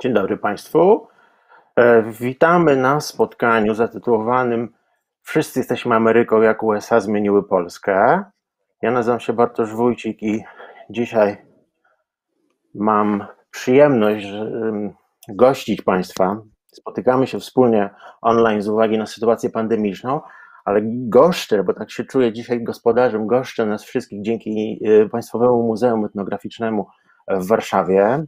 Dzień dobry Państwu. E, witamy na spotkaniu zatytułowanym Wszyscy jesteśmy Ameryką, jak USA zmieniły Polskę. Ja nazywam się Bartosz Wójcik i dzisiaj mam przyjemność gościć Państwa. Spotykamy się wspólnie online z uwagi na sytuację pandemiczną, ale goszczę, bo tak się czuję dzisiaj gospodarzem, goszczę nas wszystkich dzięki e, Państwowemu Muzeum Etnograficznemu w Warszawie.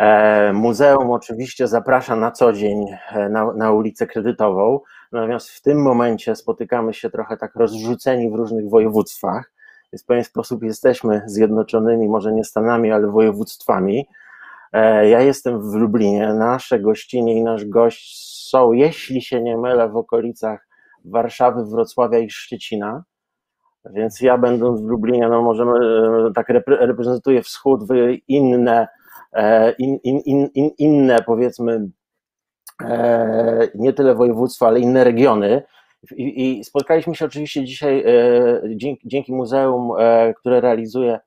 E, muzeum oczywiście zaprasza na co dzień e, na, na ulicę kredytową, natomiast w tym momencie spotykamy się trochę tak rozrzuceni w różnych województwach, więc w pewien sposób jesteśmy zjednoczonymi, może nie Stanami, ale województwami. E, ja jestem w Lublinie, nasze gościnie i nasz gość są, jeśli się nie mylę, w okolicach Warszawy, Wrocławia i Szczecina. Więc ja będąc w Lublinie, no możemy, tak reprezentuję wschód, inne in, in, in, inne, powiedzmy, e, nie tyle województwa, ale inne regiony. I, i spotkaliśmy się oczywiście dzisiaj e, dzięki, dzięki muzeum, które realizuje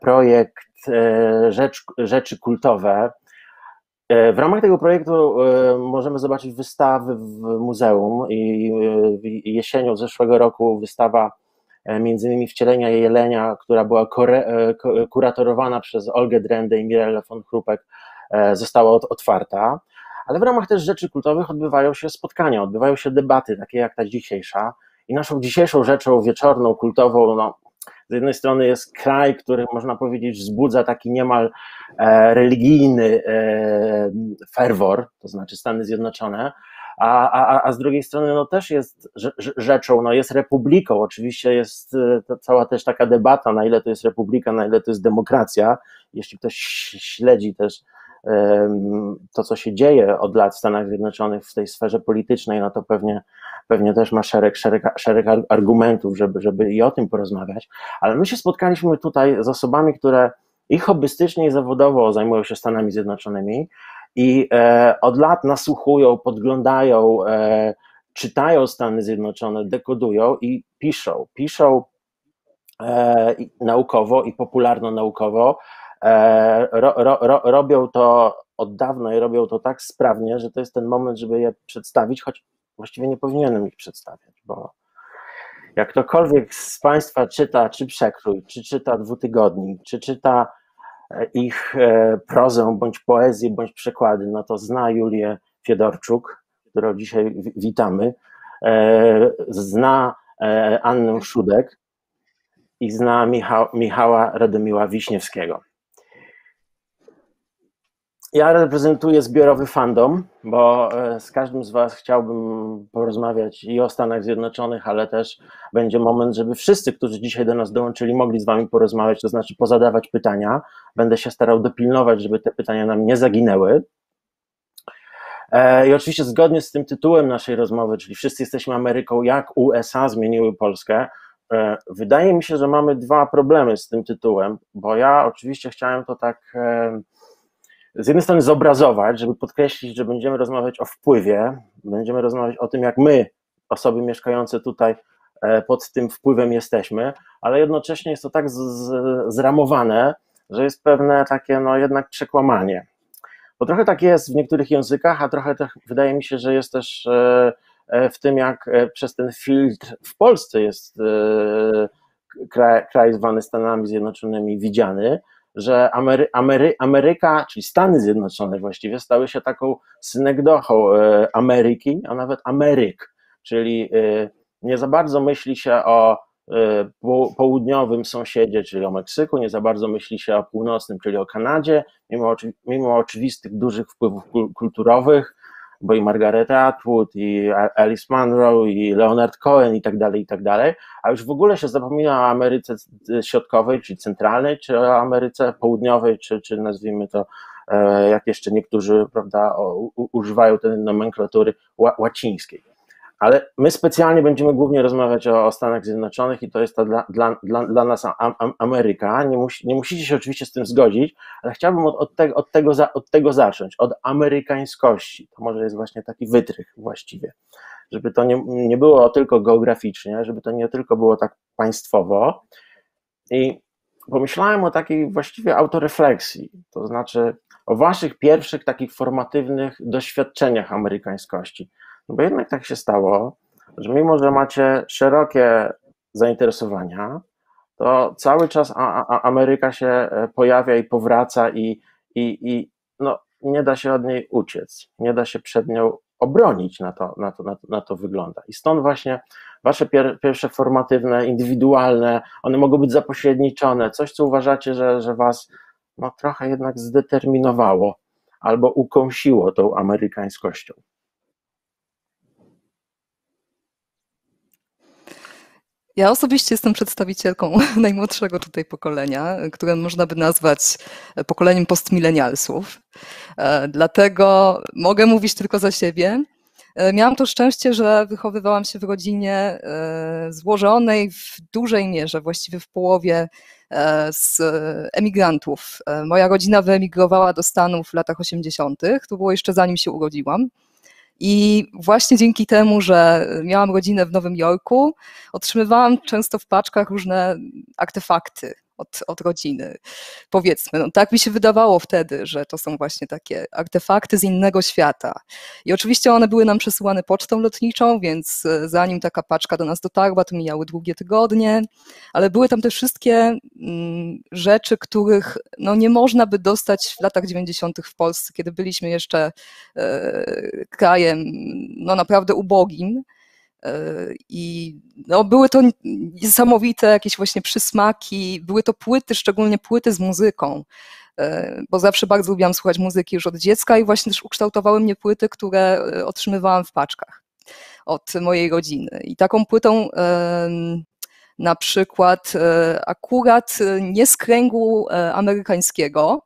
projekt Rzecz, Rzeczy Kultowe. W ramach tego projektu możemy zobaczyć wystawy w muzeum i jesienią zeszłego roku wystawa E, między innymi Wcielenia Jelenia, która była e, kuratorowana przez Olgę Drendę i Mirelle von Krupek, e, została otwarta. Ale w ramach też rzeczy kultowych odbywają się spotkania, odbywają się debaty, takie jak ta dzisiejsza. I naszą dzisiejszą rzeczą wieczorną, kultową, no, z jednej strony jest kraj, który można powiedzieć wzbudza taki niemal religijny ferwor, to znaczy Stany Zjednoczone, a, a, a z drugiej strony no też jest rzeczą, no jest republiką, oczywiście jest e, cała też taka debata, na ile to jest republika, na ile to jest demokracja, jeśli ktoś śledzi też to, co się dzieje od lat w Stanach Zjednoczonych w tej sferze politycznej, no to pewnie, pewnie też ma szereg, szereg, szereg argumentów, żeby, żeby i o tym porozmawiać, ale my się spotkaliśmy tutaj z osobami, które i hobbystycznie i zawodowo zajmują się Stanami Zjednoczonymi, i e, od lat nasłuchują, podglądają, e, czytają Stany Zjednoczone, dekodują i piszą. Piszą e, naukowo i popularno-naukowo. Ro, ro, ro, robią to od dawna i robią to tak sprawnie, że to jest ten moment, żeby je przedstawić, choć właściwie nie powinienem ich przedstawiać, bo jak ktokolwiek z Państwa czyta, czy przekrój, czy czyta dwutygodnik, czy czyta ich e, prozę, bądź poezję, bądź przekłady, no to zna Julię Fiedorczuk, którą dzisiaj witamy, e, zna e, Annę Szudek i zna Michał, Michała Radomiła Wiśniewskiego. Ja reprezentuję zbiorowy fandom, bo e, z każdym z Was chciałbym porozmawiać i o Stanach Zjednoczonych, ale też będzie moment, żeby wszyscy, którzy dzisiaj do nas dołączyli, mogli z Wami porozmawiać, to znaczy pozadawać pytania. Będę się starał dopilnować, żeby te pytania nam nie zaginęły. E, I oczywiście zgodnie z tym tytułem naszej rozmowy, czyli Wszyscy jesteśmy Ameryką, jak USA zmieniły Polskę, e, wydaje mi się, że mamy dwa problemy z tym tytułem, bo ja oczywiście chciałem to tak z jednej strony zobrazować, żeby podkreślić, że będziemy rozmawiać o wpływie, będziemy rozmawiać o tym, jak my, osoby mieszkające tutaj, e, pod tym wpływem jesteśmy, ale jednocześnie jest to tak z, z, zramowane, że jest pewne takie, no jednak przekłamanie. Bo trochę tak jest w niektórych językach, a trochę tak wydaje mi się, że jest też e, e, w tym, jak przez ten filtr w Polsce jest kraj, kraj zwany Stanami Zjednoczonymi widziany, że Amery, Amery, Ameryka, czyli Stany Zjednoczone właściwie, stały się taką synegdochą e, Ameryki, a nawet Ameryk, czyli e, nie za bardzo myśli się o e, południowym sąsiedzie, czyli o Meksyku, nie za bardzo myśli się o północnym, czyli o Kanadzie, mimo, mimo oczywistych dużych wpływów kulturowych, bo i Margaret Atwood, i Alice Munro, i Leonard Cohen i tak dalej, i tak dalej, a już w ogóle się zapomina o Ameryce Środkowej, czy centralnej, czy o Ameryce Południowej, czy, czy nazwijmy to, e, jak jeszcze niektórzy, prawda, używają tej nomenklatury łacińskiej. Ale my specjalnie będziemy głównie rozmawiać o, o Stanach Zjednoczonych i to jest to dla, dla, dla, dla nas Ameryka. Nie, musi, nie musicie się oczywiście z tym zgodzić, ale chciałbym od, od, te, od, tego, za, od tego zacząć, od amerykańskości. To może jest właśnie taki wytrych właściwie. Żeby to nie, nie było tylko geograficznie, żeby to nie tylko było tak państwowo. I pomyślałem o takiej właściwie autorefleksji, to znaczy o waszych pierwszych takich formatywnych doświadczeniach amerykańskości. No bo jednak tak się stało, że mimo, że macie szerokie zainteresowania, to cały czas Ameryka się e, pojawia i powraca i, i, i no, nie da się od niej uciec, nie da się przed nią obronić, na to, na to, na to, na to wygląda. I stąd właśnie wasze pier, pierwsze formatywne, indywidualne, one mogą być zapośredniczone, coś, co uważacie, że, że was no, trochę jednak zdeterminowało albo ukąsiło tą amerykańskością. Ja osobiście jestem przedstawicielką najmłodszego tutaj pokolenia, które można by nazwać pokoleniem postmilenialsów. E, dlatego mogę mówić tylko za siebie. E, miałam to szczęście, że wychowywałam się w rodzinie e, złożonej w dużej mierze, właściwie w połowie z emigrantów. Moja rodzina wyemigrowała do Stanów w latach 80., to było jeszcze zanim się urodziłam. I właśnie dzięki temu, że miałam rodzinę w Nowym Jorku, otrzymywałam często w paczkach różne artefakty od, od rodziny. Powiedzmy, no, tak mi się wydawało wtedy, że to są właśnie takie artefakty z innego świata. I oczywiście one były nam przesyłane pocztą lotniczą, więc e, zanim taka paczka do nas dotarła, to mijały długie tygodnie, ale były tam te wszystkie mm, rzeczy, których no, nie można by dostać w latach 90. w Polsce, kiedy byliśmy jeszcze e, krajem no, naprawdę ubogim. I no, były to niesamowite jakieś właśnie przysmaki, były to płyty, szczególnie płyty z muzyką, e, bo zawsze bardzo lubiłam słuchać muzyki już od dziecka i właśnie też ukształtowały mnie płyty, które e, otrzymywałam w paczkach od mojej rodziny. I taką płytą na przykład e, akurat nie z kręgu amerykańskiego,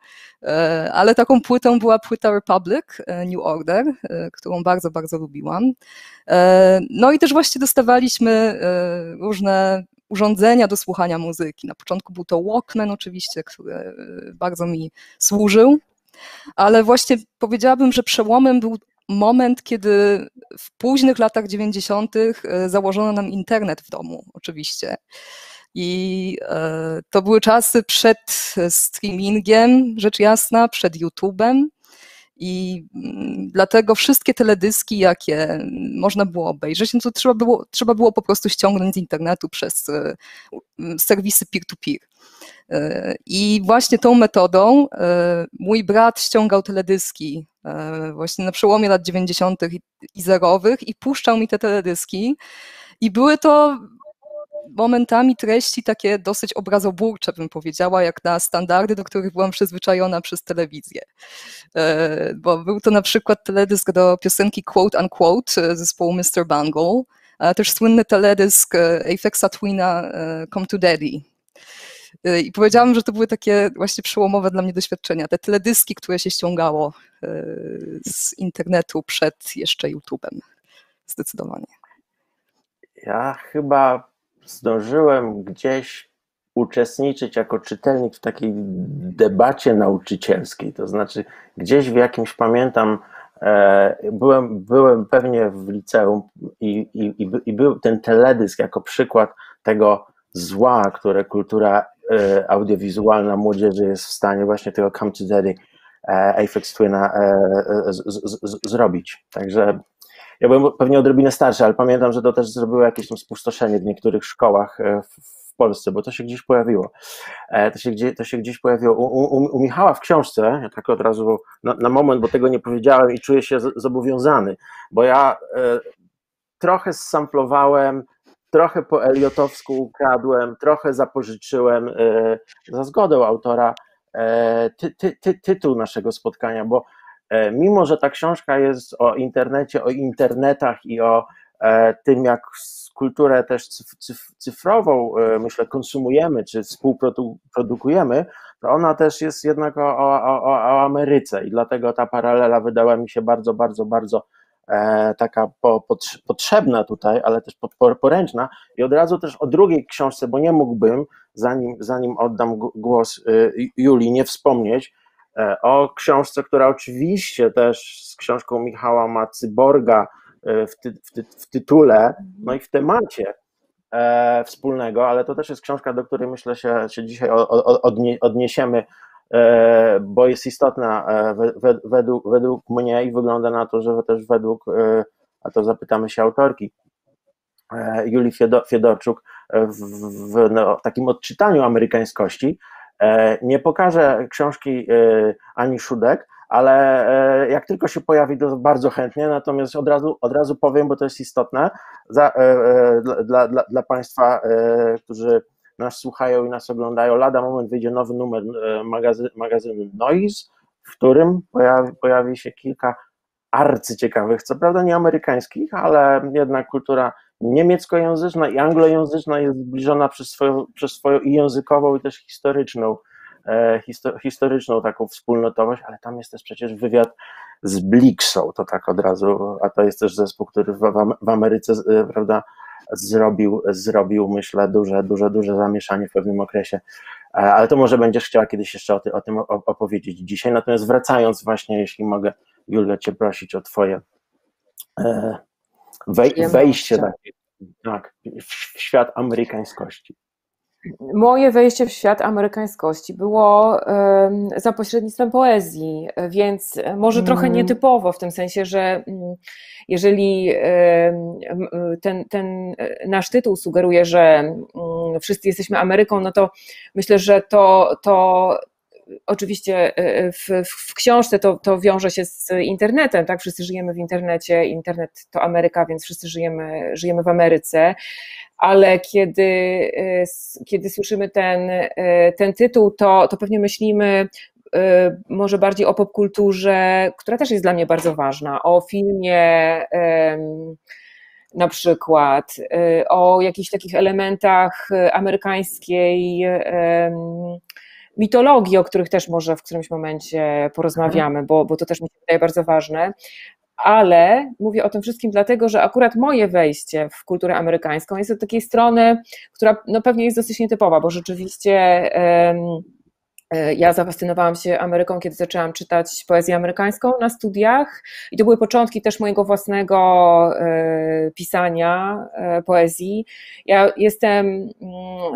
ale taką płytą była płyta Republic, e, New Order, e, którą bardzo, bardzo lubiłam. No i też właśnie dostawaliśmy różne urządzenia do słuchania muzyki. Na początku był to Walkman oczywiście, który bardzo mi służył, ale właśnie powiedziałabym, że przełomem był moment, kiedy w późnych latach 90. założono nam internet w domu, oczywiście. I e, to były czasy przed streamingiem, rzecz jasna, przed YouTube'em. I mm, dlatego wszystkie teledyski, jakie można było obejrzeć, no to trzeba było, trzeba było po prostu ściągnąć z internetu przez e, serwisy peer-to-peer. E, I właśnie tą metodą mój brat ściągał teledyski właśnie na przełomie lat 90. i zerowych i puszczał mi te teledyski. I były to momentami treści takie dosyć obrazoburcze, bym powiedziała, jak na standardy, do których byłam przyzwyczajona przez telewizję. E, bo był to na przykład teledysk do piosenki Quote Unquote zespołu Mr. Bungle, a też słynny teledysk e, Aphexa Twina e, Come to Daddy. I powiedziałam, że to były takie właśnie przełomowe dla mnie doświadczenia. Te teledyski, które się ściągało z internetu przed jeszcze YouTube'em. Zdecydowanie. Ja chyba zdążyłem gdzieś uczestniczyć jako czytelnik w takiej debacie nauczycielskiej. To znaczy, gdzieś w jakimś pamiętam, e, byłem, byłem pewnie w liceum i, i, i był ten teledysk jako przykład tego zła, które kultura e, audiowizualna młodzieży jest w stanie właśnie tego Come to Daddy e, Apex Twina zrobić. Także ja byłem pewnie odrobinę starszy, ale pamiętam, że to też zrobiło jakieś tam spustoszenie w niektórych szkołach e, w Polsce, bo to się gdzieś pojawiło. E, to się, gdzieś, to się gdzieś pojawiło. U, u, u Michała w książce, ja tak od razu na, na, moment, bo tego nie powiedziałem i czuję się zobowiązany, bo ja e, trochę samplowałem, trochę po Eliotowsku ukradłem, trochę zapożyczyłem za zgodą autora ty, ty, ty, tytuł naszego spotkania, bo mimo że ta książka jest o internecie, o internetach i o e, tym, jak kulturę też cyfrową, e, myślę, konsumujemy czy współprodukujemy, to ona też jest jednak o, o, o, Ameryce i dlatego ta paralela wydała mi się bardzo, bardzo, bardzo taka potrzebna tutaj, ale też poręczna. I od razu też o drugiej książce, bo nie mógłbym, zanim, zanim oddam głos Julii, nie wspomnieć E, o książce, która oczywiście też z książką Michała ma cyborga e, w, ty, w, ty, w tytule, no i w temacie e, wspólnego, ale to też jest książka, do której myślę się, się dzisiaj odniesiemy bo jest istotna według, według mnie i wygląda na to, że też według, a to zapytamy się autorki, Julii Fiedorczuk w, w no, takim odczytaniu amerykańskości. Nie pokażę książki Ani Szudek, ale e, jak tylko się pojawi, to bardzo chętnie, natomiast od razu, od razu powiem, bo to jest istotne za, e, e, dla, dla, dla Państwa, którzy nas słuchają i nas oglądają, lada moment wyjdzie nowy numer magazy, magazynu Noise, w którym pojawi, pojawi się kilka arcyciekawych, co prawda nie amerykańskich, ale jednak kultura niemieckojęzyczna i anglojęzyczna jest zbliżona przez swoją, przez swoją i językową, i też historyczną E, historyczną taką wspólnotowość, ale tam jest też przecież wywiad z Blixą, to tak od razu, a to jest też zespół, który w, w Ameryce, e, prawda, zrobił, zrobił, myślę, duże, duże, duże zamieszanie w pewnym okresie, e, ale to może będziesz chciała kiedyś jeszcze o, ty, o tym opowiedzieć dzisiaj, natomiast wracając właśnie, jeśli mogę, Julia, Cię prosić o Twoje wej, wejście tak, tak, w świat amerykańskości. Moje wejście w świat amerykańskości było za pośrednictwem poezji, więc może trochę mhm. nietypowo w tym sensie, że mm, jeżeli ten, ten nasz tytuł sugeruje, że mm, wszyscy jesteśmy Ameryką, no to myślę, że to, to oczywiście e, w, w, książce to, to wiąże się z internetem, tak? Wszyscy żyjemy w internecie, internet to Ameryka, więc wszyscy żyjemy, żyjemy w Ameryce ale kiedy, e, kiedy słyszymy ten, e, ten tytuł, to, to pewnie myślimy e, może bardziej o popkulturze, która też jest dla mnie bardzo ważna, o filmie na przykład, o jakichś takich elementach amerykańskiej mitologii, o których też może w którymś momencie porozmawiamy, bo, bo to też mi się wydaje bardzo ważne. Ale mówię o tym wszystkim dlatego, że akurat moje wejście w kulturę amerykańską jest od takiej strony, która no pewnie jest dosyć nietypowa, bo rzeczywiście ja zafascynowałam się Ameryką, kiedy zaczęłam czytać poezję amerykańską na studiach i to były początki też mojego własnego e, pisania e, poezji. Ja jestem mm,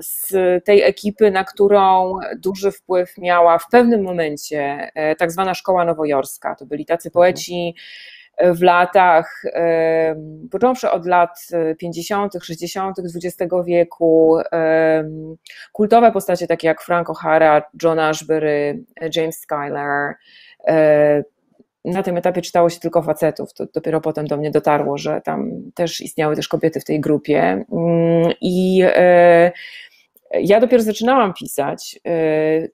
z tej ekipy, na którą duży wpływ miała w pewnym momencie tak zwana szkoła nowojorska. To byli tacy poeci, w latach, począwszy od lat 50., 60. XX wieku, kultowe postacie takie jak Frank O'Hara, John Ashbery, James Schuyler, na tym etapie czytało się tylko facetów, to dopiero potem do mnie dotarło, że tam też istniały też kobiety w tej grupie mm, i e, ja dopiero zaczynałam pisać, e,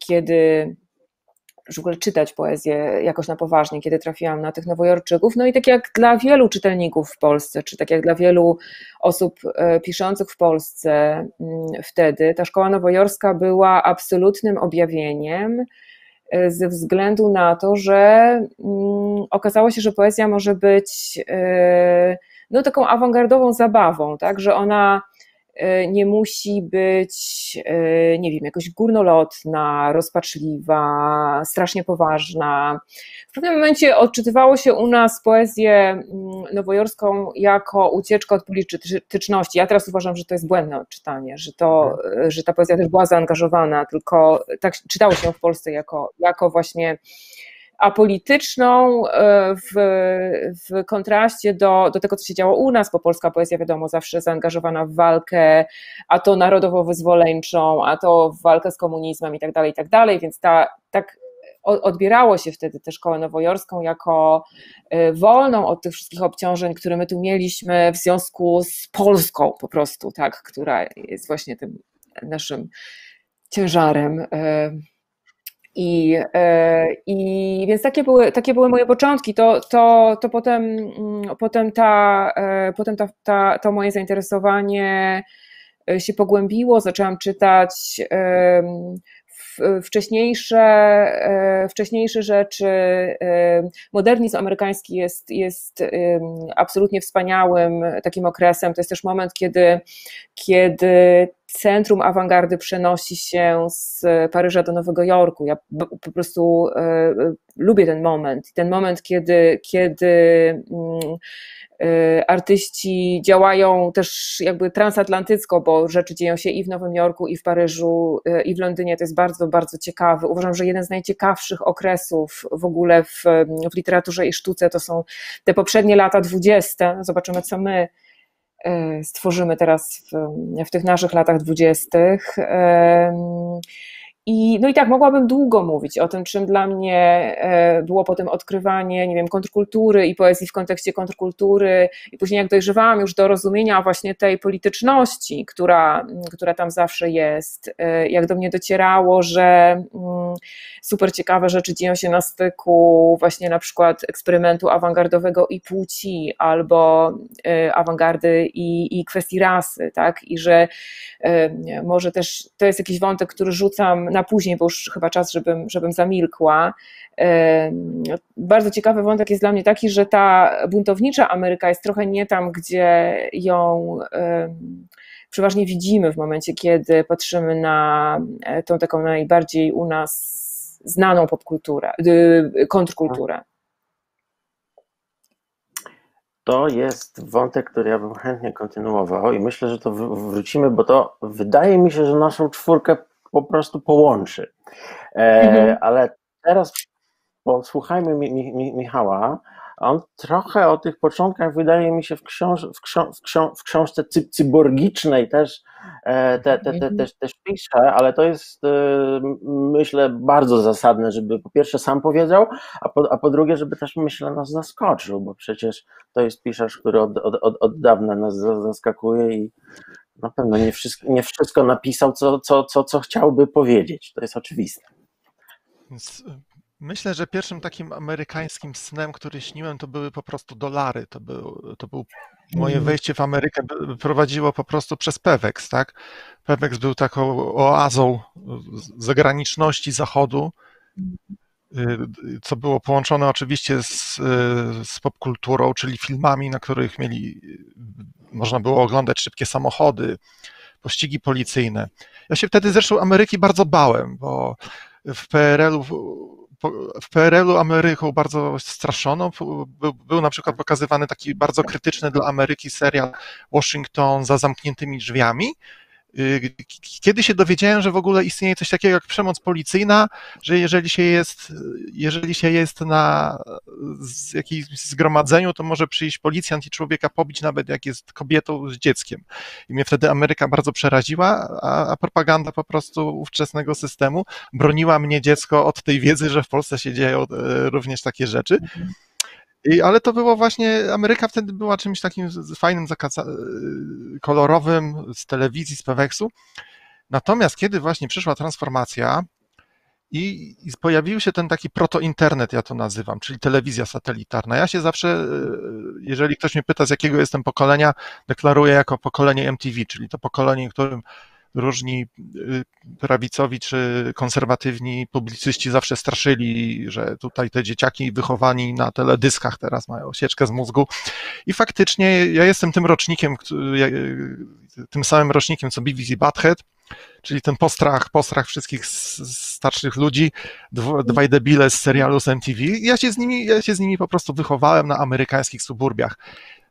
kiedy w ogóle czytać poezję jakoś na poważnie, kiedy trafiłam na tych Nowojorczyków. No i tak jak dla wielu czytelników w Polsce, czy tak jak dla wielu osób e, piszących w Polsce mm, wtedy, ta szkoła nowojorska była absolutnym objawieniem e, ze względu na to, że mm, okazało się, że poezja może być e, no, taką awangardową zabawą, tak, że ona nie musi być, e, nie wiem, jakoś górnolotna, rozpaczliwa, strasznie poważna. W pewnym momencie odczytywało się u nas poezję mm, nowojorską jako ucieczka od polityczności. Ja teraz uważam, że to jest błędne odczytanie, że, to, mhm. że ta poezja też była zaangażowana, tylko tak czytało się w Polsce jako, jako właśnie apolityczną e, w, w kontraście do, do tego, co się działo u nas, bo polska poezja, wiadomo, zawsze zaangażowana w walkę, a to narodowo-wyzwoleńczą, a to w walkę z komunizmem i tak dalej, i tak dalej, więc ta, tak odbierało się wtedy tę szkołę nowojorską jako e, wolną od tych wszystkich obciążeń, które my tu mieliśmy w związku z Polską po prostu, tak, która jest właśnie tym naszym ciężarem e, i, e, I więc takie były, takie były moje początki. To, to, to potem, mm, potem, ta, e, potem ta, ta, to moje zainteresowanie e, się pogłębiło. Zaczęłam czytać wcześniejsze, wcześniejsze rzeczy. Modernizm amerykański jest, jest absolutnie wspaniałym takim okresem. To jest też moment, kiedy, kiedy centrum awangardy przenosi się z Paryża do Nowego Jorku. Ja po prostu lubię ten moment. Ten moment, kiedy, kiedy mm, Y, artyści działają też jakby transatlantycko, bo rzeczy dzieją się i w Nowym Jorku, i w Paryżu, i w Londynie. To jest bardzo, bardzo ciekawy. Uważam, że jeden z najciekawszych okresów w ogóle w, w literaturze i sztuce to są te poprzednie lata dwudzieste. Zobaczymy, co my stworzymy teraz w, w tych naszych latach dwudziestych. I, no i tak, mogłabym długo mówić o tym, czym dla mnie e, było potem odkrywanie, nie wiem, kontrkultury i poezji w kontekście kontrkultury. I później jak dojrzewałam już do rozumienia właśnie tej polityczności, która, która tam zawsze jest, e, jak do mnie docierało, że mm, super ciekawe rzeczy dzieją się na styku właśnie na przykład eksperymentu awangardowego i płci, albo e, awangardy i, i kwestii rasy, tak, i że może też to jest jakiś wątek, który rzucam na później, bo już chyba czas, żebym, żebym zamilkła. Bardzo ciekawy wątek jest dla mnie taki, że ta buntownicza Ameryka jest trochę nie tam, gdzie ją przeważnie widzimy w momencie, kiedy patrzymy na e, tą taką najbardziej u nas znaną popkulturę, y, kontrkulturę. To jest wątek, który ja bym chętnie kontynuował i myślę, że to wrócimy, bo to wydaje mi się, że naszą czwórkę po prostu połączy. E, mhm. Ale teraz posłuchajmy mi, mi, mi, Michała. On trochę o tych początkach, wydaje mi się, w, książ w, w, w książce cy cyborgicznej też, e, te, te, te, mhm. też, też pisze, ale to jest, e, myślę, bardzo zasadne, żeby po pierwsze sam powiedział, a po, a po drugie, żeby też, myślę, nas zaskoczył, bo przecież to jest pisarz, który od, od, od, od dawna nas zaskakuje i na pewno nie wszystko, nie wszystko napisał, co, co, co, co chciałby powiedzieć. To jest oczywiste. Y, myślę, że pierwszym takim amerykańskim snem, który śniłem, to były po prostu dolary. To był, to był moje mm. wejście w Amerykę prowadziło po prostu przez Pewex, tak? Pewex był taką oazą zagraniczności Zachodu, co było połączone oczywiście z, y, z popkulturą, czyli filmami, na których mieli można było oglądać szybkie samochody, pościgi policyjne. Ja się wtedy zresztą Ameryki bardzo bałem, bo w PRL-u w PRL-u Ameryką bardzo straszono. Był, był, na przykład pokazywany taki bardzo krytyczny dla Ameryki serial Washington za zamkniętymi drzwiami, Y, kiedy się dowiedziałem, że w ogóle istnieje coś takiego jak przemoc policyjna, że jeżeli się jest, jeżeli się jest na jakimś zgromadzeniu, to może przyjść policjant i człowieka pobić, nawet jak jest kobietą z dzieckiem. I mnie wtedy Ameryka bardzo przeraziła, a, a propaganda po prostu ówczesnego systemu broniła mnie dziecko od tej wiedzy, że w Polsce się dzieją e, również takie rzeczy. Mhm. I, ale to było właśnie, Ameryka wtedy była czymś takim fajnym, zakaca, y, kolorowym z telewizji, z Peweksu. Natomiast kiedy właśnie przyszła transformacja i, i pojawił się ten taki proto-internet, ja to nazywam, czyli telewizja satelitarna. Ja się zawsze, y, jeżeli ktoś mnie pyta, z jakiego jestem pokolenia, deklaruję jako pokolenie MTV, czyli to pokolenie, którym różni y, prawicowi czy konserwatywni publicyści zawsze straszyli, że tutaj te dzieciaki wychowani na teledyskach teraz mają sieczkę z mózgu. I faktycznie ja jestem tym rocznikiem, tym samym rocznikiem co BBC Butthead, czyli ten postrach, postrach wszystkich starszych ludzi, dwaj debile z serialu z MTV. Ja się z nimi, ja się z nimi po prostu wychowałem na amerykańskich suburbiach.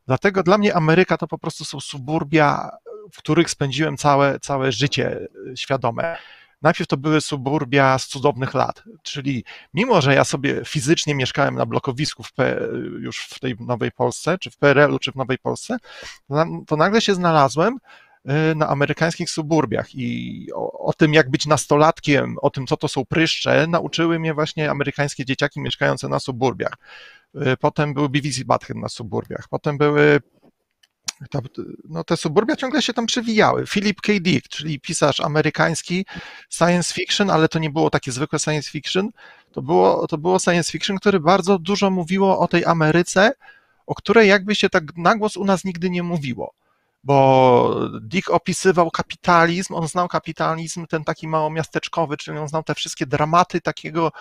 Dlatego dla mnie Ameryka to po prostu są suburbia w których spędziłem całe, całe życie e, świadome. Najpierw to były suburbia z cudownych lat, czyli mimo, że ja sobie fizycznie mieszkałem na blokowisku w P, już w tej Nowej Polsce, czy w PRL-u, czy w Nowej Polsce, to nagle się znalazłem e, na amerykańskich suburbiach i o, o, tym, jak być nastolatkiem, o tym, co to są pryszcze, nauczyły mnie właśnie amerykańskie dzieciaki mieszkające na suburbiach. E, potem były BBC Butthead na suburbiach, potem były no te suburbia ciągle się tam przewijały. Philip K. Dick, czyli pisarz amerykański science fiction, ale to nie było takie zwykłe science fiction, to było, to było science fiction, które bardzo dużo mówiło o tej Ameryce, o której jakby się tak na głos u nas nigdy nie mówiło. Bo Dick opisywał kapitalizm, on znał kapitalizm, ten taki małomiasteczkowy, czyli on znał te wszystkie dramaty takiego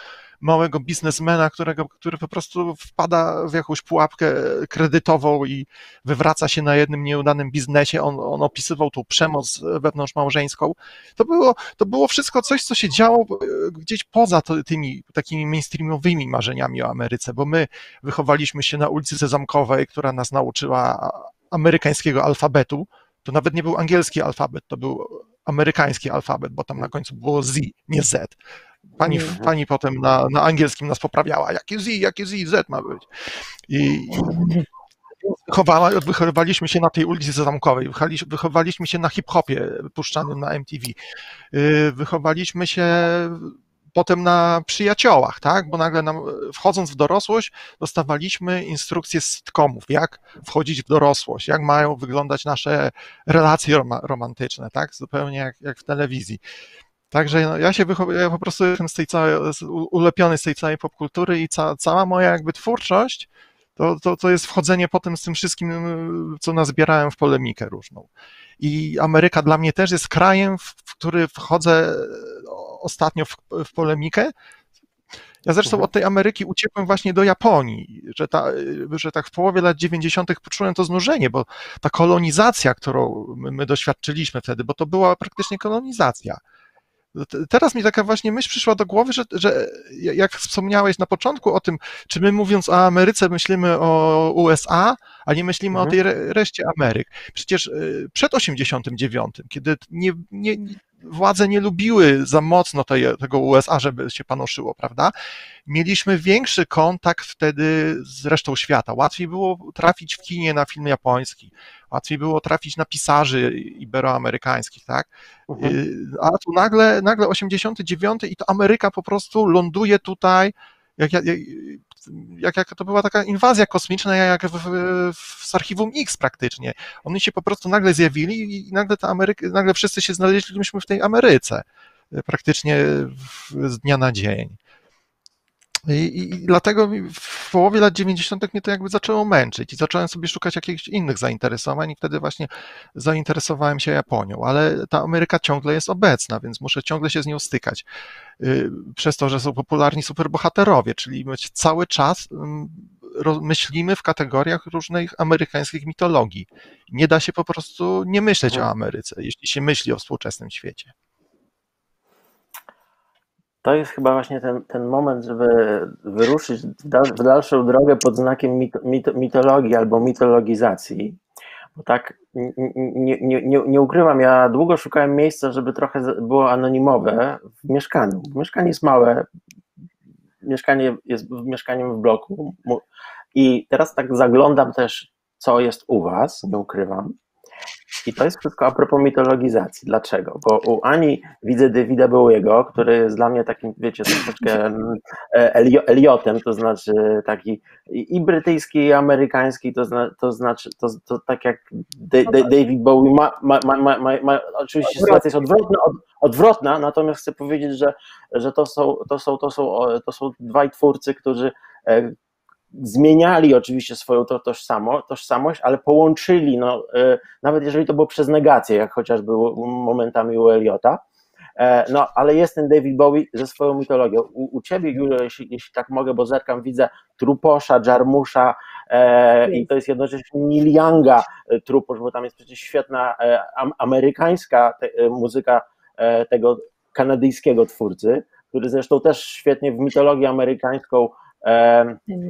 małego biznesmena, którego, który po prostu wpada w jakąś pułapkę kredytową i wywraca się na jednym nieudanym biznesie. On, on opisywał tą przemoc wewnątrzmałżeńską. To było, to było wszystko coś, co się działo e, gdzieś poza to, tymi takimi mainstreamowymi marzeniami o Ameryce, bo my wychowaliśmy się na ulicy Sezamkowej, która nas nauczyła amerykańskiego alfabetu, to nawet nie był angielski alfabet, to był amerykański alfabet, bo tam na końcu było Z, nie Z. Pani, mhm. pani potem na, na angielskim nas poprawiała, jakie Z, jakie Z, Z ma być. I, wychowała, wychowaliśmy się na tej ulicy Zamkowej, wychowaliśmy się na hip-hopie puszczanym na MTV, y, wychowaliśmy się potem na przyjaciołach, tak? Bo nagle nam, wchodząc w dorosłość, dostawaliśmy instrukcje z sitcomów, jak wchodzić w dorosłość, jak mają wyglądać nasze relacje romantyczne, tak? Zupełnie jak, jak w telewizji. Także no, ja się ja po prostu jestem z tej całej, ulepiony z tej całej popkultury i ca, cała moja jakby twórczość to, to, to jest wchodzenie potem z tym wszystkim, co nazbierałem w polemikę różną. I Ameryka dla mnie też jest krajem, w który wchodzę ostatnio w, w polemikę. Ja zresztą mhm. od tej Ameryki uciekłem właśnie do Japonii, że, ta, że tak w połowie lat 90. poczułem to znużenie, bo ta kolonizacja, którą my, my doświadczyliśmy wtedy, bo to była praktycznie kolonizacja Teraz mi taka właśnie myśl przyszła do głowy, że, że jak wspomniałeś na początku o tym, czy my mówiąc o Ameryce myślimy o USA, a nie myślimy mhm. o tej reszcie Ameryk. Przecież y, przed 89, kiedy nie, nie, władze nie lubiły za mocno tego USA, żeby się panoszyło, prawda? Mieliśmy większy kontakt wtedy z resztą świata. Łatwiej było trafić w kinie na film japoński, łatwiej było trafić na pisarzy iberoamerykańskich, tak? Mhm. Y, a tu nagle, nagle 89 i to Ameryka po prostu ląduje tutaj, jak, jak, jak, jak to była taka inwazja kosmiczna, jak w, w, z archiwum X praktycznie. Oni się po prostu nagle zjawili i nagle, ta Ameryka, nagle wszyscy się znaleźliśmy w tej Ameryce praktycznie z dnia na dzień. I, i, dlatego w połowie lat 90. mnie to jakby zaczęło męczyć i zacząłem sobie szukać jakichś innych zainteresowań i wtedy właśnie zainteresowałem się Japonią, ale ta Ameryka ciągle jest obecna, więc muszę ciągle się z nią stykać. Y, przez to, że są popularni superbohaterowie, czyli my cały czas myślimy w kategoriach różnych amerykańskich mitologii. Nie da się po prostu nie myśleć o Ameryce, jeśli się myśli o współczesnym świecie to jest chyba właśnie ten, ten moment, żeby wyruszyć w, dal, w dalszą drogę pod znakiem mit, mit, mitologii albo mitologizacji. Bo tak nie, nie, nie, nie ukrywam, ja długo szukałem miejsca, żeby trochę było anonimowe w mieszkaniu. Mieszkanie jest małe, mieszkanie jest mieszkaniem w bloku i teraz tak zaglądam też, co jest u Was, nie ukrywam. I to jest wszystko a propos mitologizacji. Dlaczego? Bo u Ani widzę Davida Bowiego, który jest dla mnie takim, wiecie, troszeczkę mm, e, Eliotem, to znaczy taki i brytyjski, i amerykański, to, zna, to znaczy, to, to tak jak David Bowie ma, ma, ma, ma, ma oczywiście sytuacja jest odwrotna, od, odwrotna, natomiast chcę powiedzieć, że, że to, są, to, są, to, są, to są dwaj twórcy, którzy e, zmieniali oczywiście swoją to, tożsamo, tożsamość, ale połączyli, no, e, nawet jeżeli to było przez negację, jak chociażby momentami u Eliota, e, no, ale jest ten David Bowie ze swoją mitologią. U, u ciebie, Julio, jeśli, jeśli tak mogę, bo zerkam, widzę Truposza, Jarmusza e, i to jest jednocześnie Neil Younga e, Truposz, bo tam jest przecież świetna e, amerykańska te, muzyka e, tego kanadyjskiego twórcy, który zresztą też świetnie w mitologię amerykańską.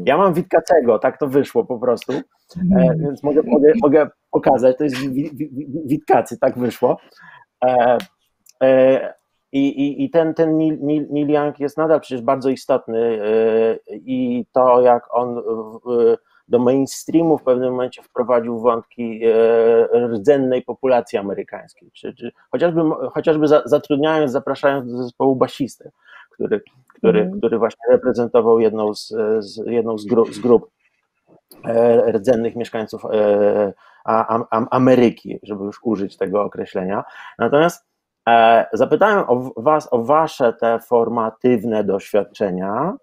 Ja mam Witkacego, tak to wyszło po prostu, e, mhm. więc mogę, mogę, mogę pokazać, to jest Witkacy, tak wyszło. E, e, I, i, i ten, ten Neil, Neil Young jest nadal przecież bardzo istotny i to, jak on do mainstreamu w pewnym momencie wprowadził wątki rdzennej populacji amerykańskiej, czy, czy chociażby, chociażby zatrudniając, zapraszając do zespołu basisty, który, który, mm. który właśnie reprezentował jedną z, z jedną z, grup, z grup e, rdzennych mieszkańców e, Ameryki, żeby już użyć tego określenia. Natomiast e, zapytałem o Was o Wasze te formatywne doświadczenia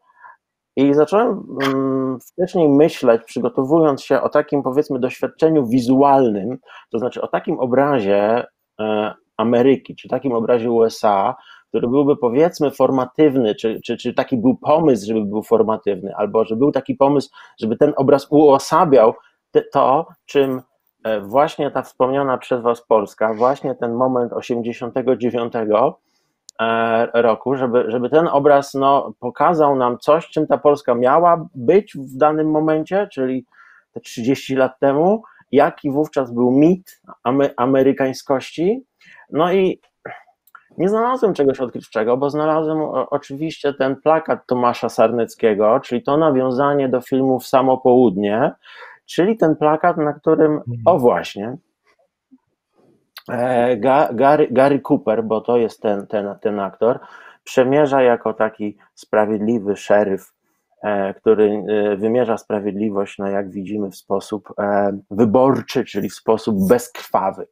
I zacząłem um, wcześniej myśleć, przygotowując się o takim powiedzmy doświadczeniu wizualnym, to znaczy o takim obrazie Ameryki, czy takim obrazie USA, który byłby powiedzmy formatywny, czy, czy, czy taki był pomysł, żeby był formatywny, albo że był taki pomysł, żeby ten obraz uosabiał to, czym e, właśnie ta wspomniana przez Was Polska, właśnie ten moment 89 e, roku, żeby, żeby ten obraz no, pokazał nam coś, czym ta Polska miała być w danym momencie, czyli te 30 lat temu, jaki wówczas był mit amerykańskości. No i nie znalazłem czegoś odkrywczego, bo znalazłem oczywiście ten plakat Tomasza Sarneckiego, czyli to nawiązanie do filmów Samo Południe, czyli ten plakat, na którym, mhm. o właśnie, e, Gary, Gary Cooper, bo to jest ten, ten, ten aktor, przemierza jako taki sprawiedliwy szeryf, e, który e, wymierza sprawiedliwość, no jak widzimy, w sposób wyborczy, czyli w sposób bezkrwawy.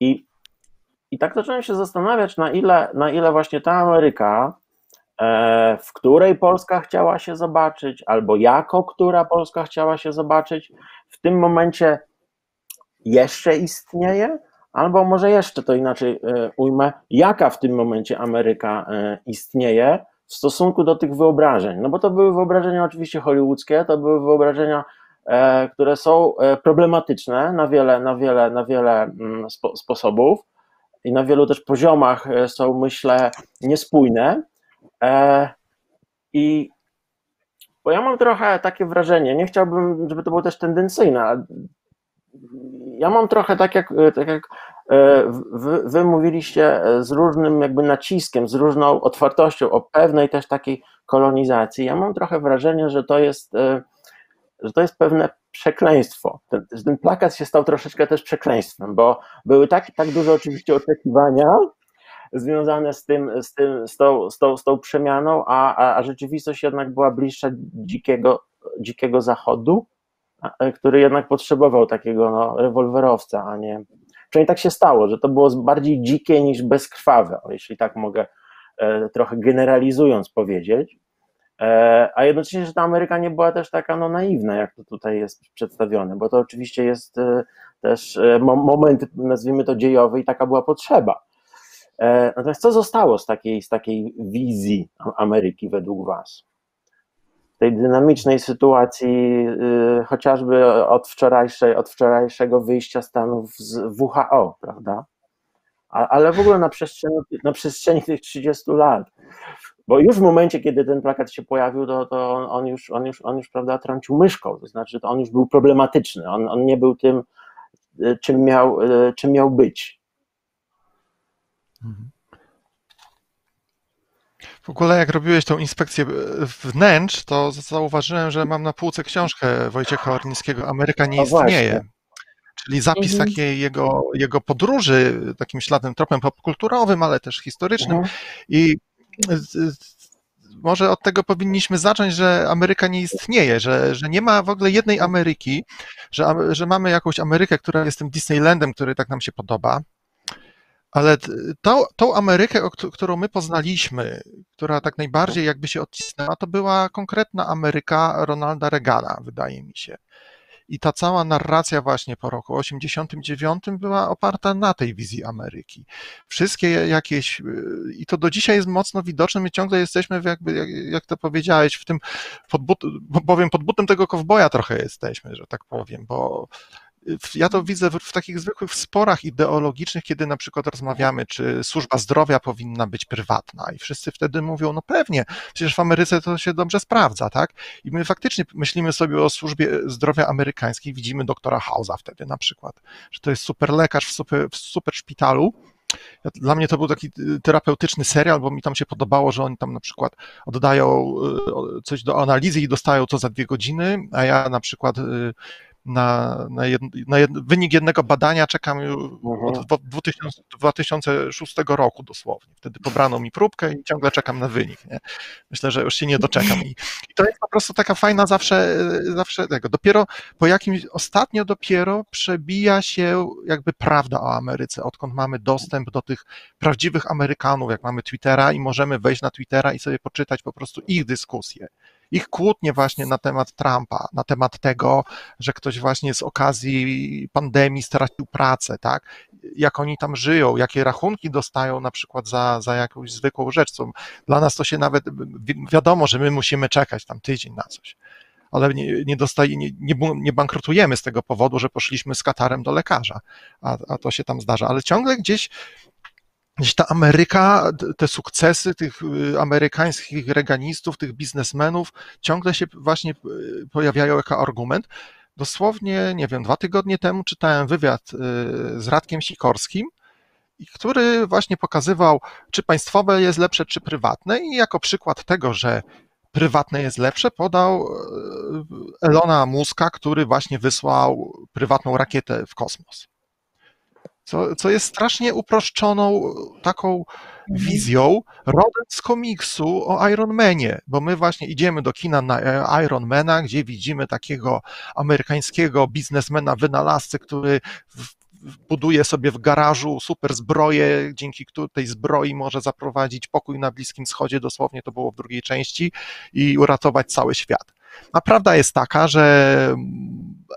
I, i tak zacząłem się zastanawiać, na ile, na ile właśnie ta Ameryka E, w której Polska chciała się zobaczyć, albo jako która Polska chciała się zobaczyć, w tym momencie jeszcze istnieje, albo może jeszcze to inaczej e, ujmę, jaka w tym momencie Ameryka e, istnieje w stosunku do tych wyobrażeń. No bo to były wyobrażenia oczywiście hollywoodzkie, to były wyobrażenia, które są problematyczne na wiele, na wiele, na wiele mm, sposobów i na wielu też poziomach są, myślę, niespójne. E, I bo ja mam trochę takie wrażenie, nie chciałbym, żeby to było też tendencyjne, ja mam trochę tak jak, tak jak e, wy, wy mówiliście z różnym jakby naciskiem, z różną otwartością o pewnej też takiej kolonizacji. Ja mam trochę wrażenie, że to jest, e, że to jest pewne przekleństwo. Ten, ten plakat się stał troszeczkę też przekleństwem, bo były tak, tak duże oczywiście oczekiwania, związane z tym, z, tym, z, tą, z, tą, z tą przemianą, a, a, a rzeczywistość jednak była bliższa dzikiego, dzikiego zachodu, który jednak potrzebował takiego no, rewolwerowca, a nie. Przynajmniej tak się stało, że to było bardziej dzikie niż bezkrwawe, jeśli tak mogę e, trochę generalizując powiedzieć. E, a jednocześnie, że ta Ameryka nie była też taka no, naiwna, jak to tutaj jest przedstawione, bo to oczywiście jest e, też moment, nazwijmy to dziejowy, i taka była potrzeba. E, natomiast co zostało z takiej, z takiej wizji Ameryki według Was? Tej dynamicznej sytuacji, chociażby od, wczorajszej, od wczorajszego wyjścia Stanów z WHO, prawda? ale w ogóle na przestrzeni, na przestrzeni tych 30 lat. Bo już w momencie, kiedy ten plakat się pojawił, to, to on, on, już, on, już, on już prawda, trącił myszką, to znaczy to on już był problematyczny, on, on nie był tym, y, czym miał, y, czym miał być. Mhm. W ogóle jak robiłeś tą inspekcję wnętrz, to zauważyłem, że mam na półce książkę Wojciecha Ornickiego Ameryka nie istnieje. Czyli zapis mhm. takiej jego, jego podróży, takim śladem, tropem popkulturowym, ale też historycznym. Mhm. I może od tego powinniśmy zacząć, że Ameryka nie istnieje, że, że nie ma w ogóle jednej Ameryki, że, że mamy jakąś Amerykę, która jest tym Disneylandem, który tak nam się podoba, ale tą, tą Amerykę, którą my poznaliśmy, która tak najbardziej jakby się odcisnęła, to była konkretna Ameryka Ronalda Reagana, wydaje mi się. I ta cała narracja właśnie po roku 89 była oparta na tej wizji Ameryki. Wszystkie jakieś, i to do dzisiaj jest mocno widoczne, my ciągle jesteśmy, jakby, jak, jak to powiedziałeś, w tym, pod but, powiem, pod butem tego kowboja trochę jesteśmy, że tak powiem, bo ja to widzę w, w, takich zwykłych sporach ideologicznych, kiedy na przykład rozmawiamy, czy służba zdrowia powinna być prywatna i wszyscy wtedy mówią, no pewnie, przecież w Ameryce to się dobrze sprawdza, tak? I my faktycznie myślimy sobie o służbie zdrowia amerykańskiej, widzimy doktora Hausa wtedy na przykład, że to jest super lekarz w super, w super szpitalu, dla mnie to był taki y, terapeutyczny serial, bo mi tam się podobało, że oni tam na przykład oddają y, coś do analizy i dostają to za dwie godziny, a ja na przykład y, na, na, jed, na jed, wynik jednego badania czekam już mhm. od 2000, 2006 roku dosłownie. Wtedy pobrano mi próbkę i ciągle czekam na wynik. Nie? Myślę, że już się nie doczekam. I, I, to jest po prostu taka fajna zawsze, zawsze tego. Dopiero po jakimś, ostatnio dopiero przebija się jakby prawda o Ameryce, odkąd mamy dostęp do tych prawdziwych Amerykanów, jak mamy Twittera i możemy wejść na Twittera i sobie poczytać po prostu ich dyskusje ich kłótnie właśnie na temat Trumpa, na temat tego, że ktoś właśnie z okazji pandemii stracił pracę, tak? Jak oni tam żyją, jakie rachunki dostają na przykład za, za jakąś zwykłą rzecz. Co dla nas to się nawet wiadomo, że my musimy czekać tam tydzień na coś ale nie, nie, dostaje, nie, nie, nie, bankrutujemy z tego powodu, że poszliśmy z Katarem do lekarza, a, a to się tam zdarza, ale ciągle gdzieś gdzieś ta Ameryka, te sukcesy tych y, amerykańskich reganistów, tych biznesmenów ciągle się właśnie y, pojawiają jako argument. Dosłownie, nie wiem, dwa tygodnie temu czytałem wywiad y, z Radkiem Sikorskim, który właśnie pokazywał, czy państwowe jest lepsze, czy prywatne, i jako przykład tego, że prywatne jest lepsze, podał Elona Muska, który właśnie wysłał prywatną rakietę w kosmos co, co jest strasznie uproszczoną taką mhm. wizją rodem z komiksu o Iron Manie, bo my właśnie idziemy do kina na e, Iron Mana, gdzie widzimy takiego amerykańskiego biznesmena, wynalazcę, który buduje sobie w garażu super zbroję, dzięki tej zbroi może zaprowadzić pokój na Bliskim Wschodzie, dosłownie to było w drugiej części, i uratować cały świat. A prawda jest taka, że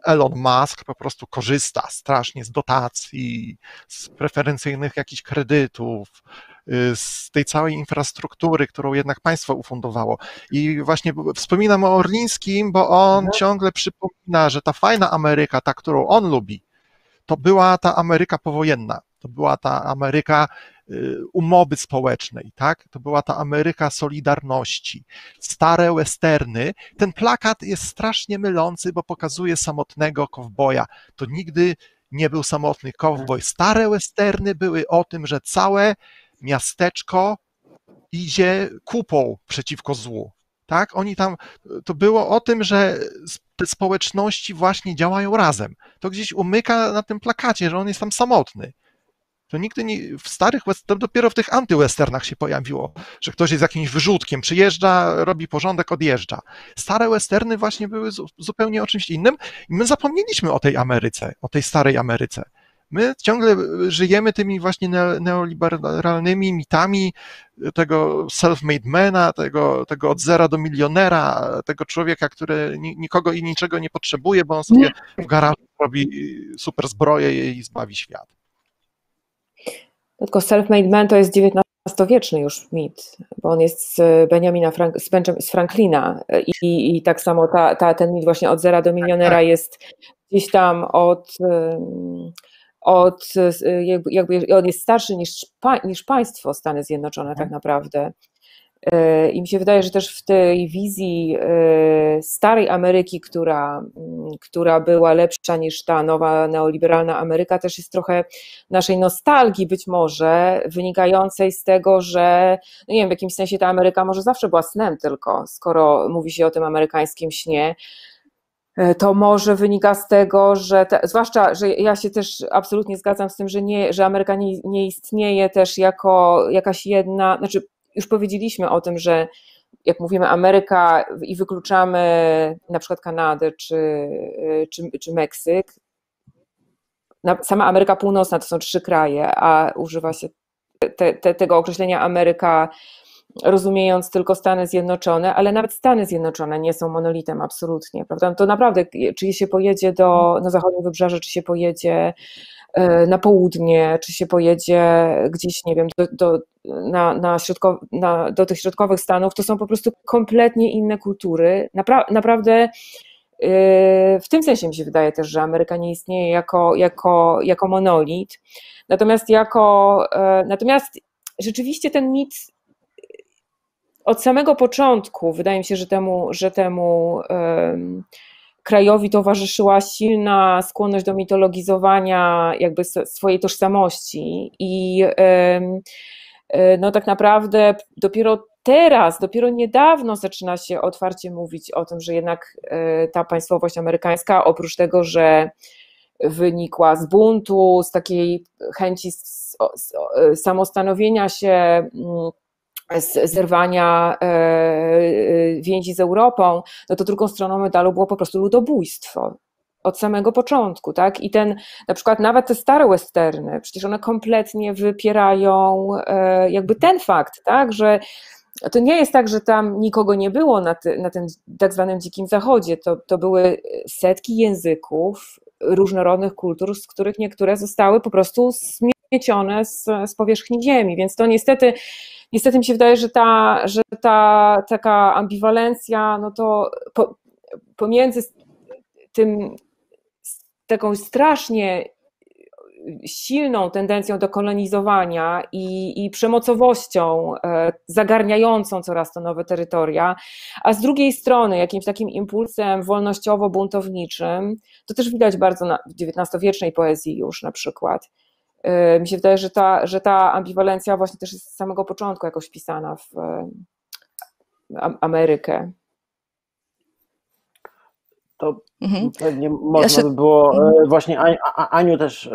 Elon Musk po prostu korzysta strasznie z dotacji, z preferencyjnych jakichś kredytów, y, z tej całej infrastruktury, którą jednak państwo ufundowało. I właśnie wspominam o Orlińskim, bo on mhm. ciągle przypomina, że ta fajna Ameryka, ta, którą on lubi, to była ta Ameryka powojenna. To była ta Ameryka umowy społecznej, tak? To była ta Ameryka Solidarności, stare westerny. Ten plakat jest strasznie mylący, bo pokazuje samotnego kowboja. To nigdy nie był samotny kowboj. Stare westerny były o tym, że całe miasteczko idzie kupą przeciwko złu. Tak? Oni tam, to było o tym, że te społeczności właśnie działają razem. To gdzieś umyka na tym plakacie, że on jest tam samotny. To nigdy nie, w starych, to dopiero w tych antywesternach się pojawiło, że ktoś jest jakimś wyrzutkiem, przyjeżdża, robi porządek, odjeżdża. Stare westerny właśnie były zupełnie o czymś innym i my zapomnieliśmy o tej Ameryce, o tej starej Ameryce. My ciągle żyjemy tymi właśnie neoliberalnymi mitami tego self-made mana, tego, tego od zera do milionera, tego człowieka, który nikogo i niczego nie potrzebuje, bo on sobie w garażu robi super zbroję i zbawi świat. Tylko self-made man to jest XIX-wieczny już mit, bo on jest z Benjamina Frank, z, z Franklina I, i tak samo ta, ta, ten mit właśnie od zera do milionera tak. jest gdzieś tam od od, jakby, jakby on jest starszy niż, niż państwo Stany Zjednoczone tak mhm. naprawdę. E, I mi się wydaje, że też w tej wizji e, starej Ameryki, która, która była lepsza niż ta nowa neoliberalna Ameryka, też jest trochę naszej nostalgii być może, wynikającej z tego, że no nie wiem, w jakimś sensie ta Ameryka może zawsze była snem tylko, skoro mówi się o tym amerykańskim śnie, E, to może wynika z tego, że te, zwłaszcza, że ja się też absolutnie zgadzam z tym, że, nie, że Ameryka nie, nie istnieje też jako jakaś jedna, znaczy już powiedzieliśmy o tym, że jak mówimy Ameryka i wykluczamy na przykład Kanadę czy, czy, czy Meksyk, sama Ameryka Północna to są trzy kraje, a używa się te, te, tego określenia Ameryka rozumiejąc tylko Stany Zjednoczone, ale nawet Stany Zjednoczone nie są monolitem absolutnie, prawda? To naprawdę, czy się pojedzie do, na zachodnie wybrzeże, czy się pojedzie na południe, czy się pojedzie gdzieś, nie wiem, do, do, na, na środkow, na, do tych środkowych Stanów, to są po prostu kompletnie inne kultury. Napra naprawdę e, w tym sensie mi się wydaje też, że Ameryka nie istnieje jako, jako, jako monolit. Natomiast jako, e, natomiast rzeczywiście ten mit od samego początku wydaje mi się, że temu, że temu krajowi towarzyszyła silna skłonność do mitologizowania jakby swojej tożsamości i um, no tak naprawdę dopiero teraz, dopiero niedawno zaczyna się otwarcie mówić o tym, że jednak e, ta państwowość amerykańska, oprócz tego, że wynikła z buntu, z takiej chęci samostanowienia się, mm, zerwania e, e, więzi z Europą, no to drugą stroną medalu było po prostu ludobójstwo od samego początku, tak? I ten, na przykład nawet te stare westerny, przecież one kompletnie wypierają e, jakby ten fakt, tak, że to nie jest tak, że tam nikogo nie było na, ty, na tym tak zwanym dzikim zachodzie. To, to były setki języków, różnorodnych kultur, z których niektóre zostały po prostu zmiecione z, z powierzchni ziemi. Więc to niestety, niestety mi się wydaje, że ta, że ta taka ambiwalencja, no to po, pomiędzy tym taką strasznie silną tendencją do kolonizowania i, i przemocowością e, zagarniającą coraz to nowe terytoria, a z drugiej strony jakimś takim impulsem wolnościowo-buntowniczym, to też widać bardzo na, w XIX-wiecznej poezji już na przykład. E, mi się wydaje, że ta, że ta ambiwalencja właśnie też jest z samego początku jakoś wpisana w e, Amerykę to mhm. pewnie można ja się... by było, e, mhm. właśnie Aniu też,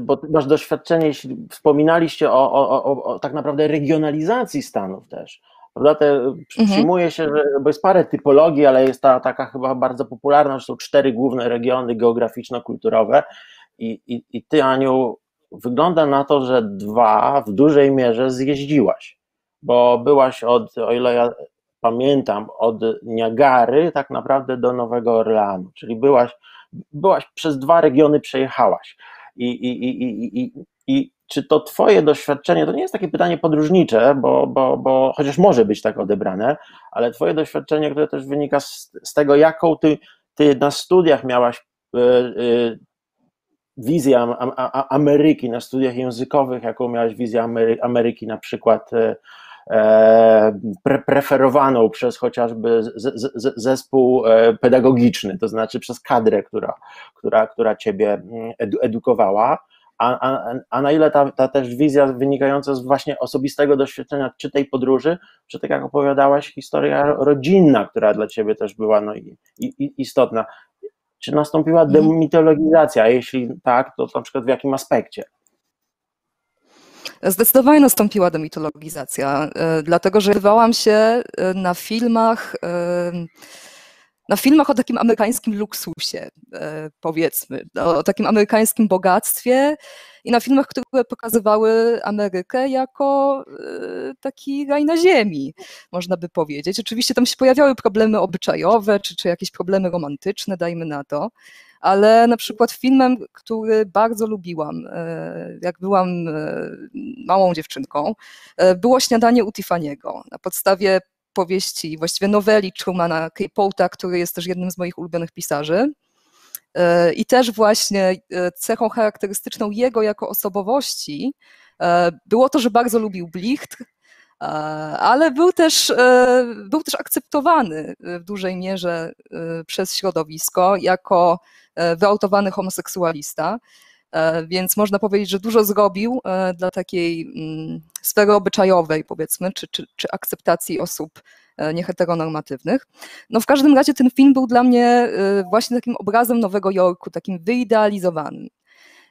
bo masz doświadczenie, jeśli wspominaliście o, o, o, o tak naprawdę regionalizacji Stanów też, prawda, Te, mhm. przyjmuje się, że, bo jest parę typologii, ale jest ta taka chyba bardzo popularna, że są cztery główne regiony geograficzno-kulturowe i, i, i ty Aniu, wygląda na to, że dwa w dużej mierze zjeździłaś, bo byłaś od, o ile ja pamiętam, od Niagary tak naprawdę do Nowego Orleanu, czyli byłaś, byłaś przez dwa regiony przejechałaś. I, i, i, i, i, i czy to twoje doświadczenie, to nie jest takie pytanie podróżnicze, bo, bo, bo chociaż może być tak odebrane, ale twoje doświadczenie, które też wynika z, z tego, jaką ty, ty na studiach miałaś wizję Ameryki, na studiach językowych, jaką miałaś wizję Ameryki na przykład E, pre preferowaną przez chociażby zespół e, pedagogiczny, to znaczy przez kadrę, która, która, która ciebie mm, edu edukowała. A, a, a, na ile ta, ta też wizja wynikająca z właśnie osobistego doświadczenia, czy tej podróży, czy tak jak opowiadałaś, historia rodzinna, która dla ciebie też była no, i, i, istotna. Czy nastąpiła mhm. demitologizacja? A jeśli tak, to na przykład w jakim aspekcie? Zdecydowanie nastąpiła demitologizacja, e, dlatego że rywałam się e, na filmach, e, na filmach o takim amerykańskim luksusie, powiedzmy, o takim amerykańskim bogactwie i na filmach, które pokazywały Amerykę jako taki raj na ziemi, można by powiedzieć. Oczywiście tam się pojawiały problemy obyczajowe, czy, czy jakieś problemy romantyczne, dajmy na to, ale na przykład filmem, który bardzo lubiłam, e, jak byłam e, małą dziewczynką, e, było Śniadanie u Tiffany'ego na podstawie powieści, właściwie noweli Trumana Capota, który jest też jednym z moich ulubionych pisarzy. I też właśnie cechą charakterystyczną jego jako osobowości było to, że bardzo lubił blicht, ale był też, był też akceptowany w dużej mierze przez środowisko jako E, wyautowany homoseksualista. E, więc można powiedzieć, że dużo zrobił e, dla takiej mm, sfery obyczajowej, powiedzmy, czy, czy, czy akceptacji osób nieheteronormatywnych. No w każdym razie ten film był dla mnie właśnie takim obrazem Nowego Jorku, takim wyidealizowanym.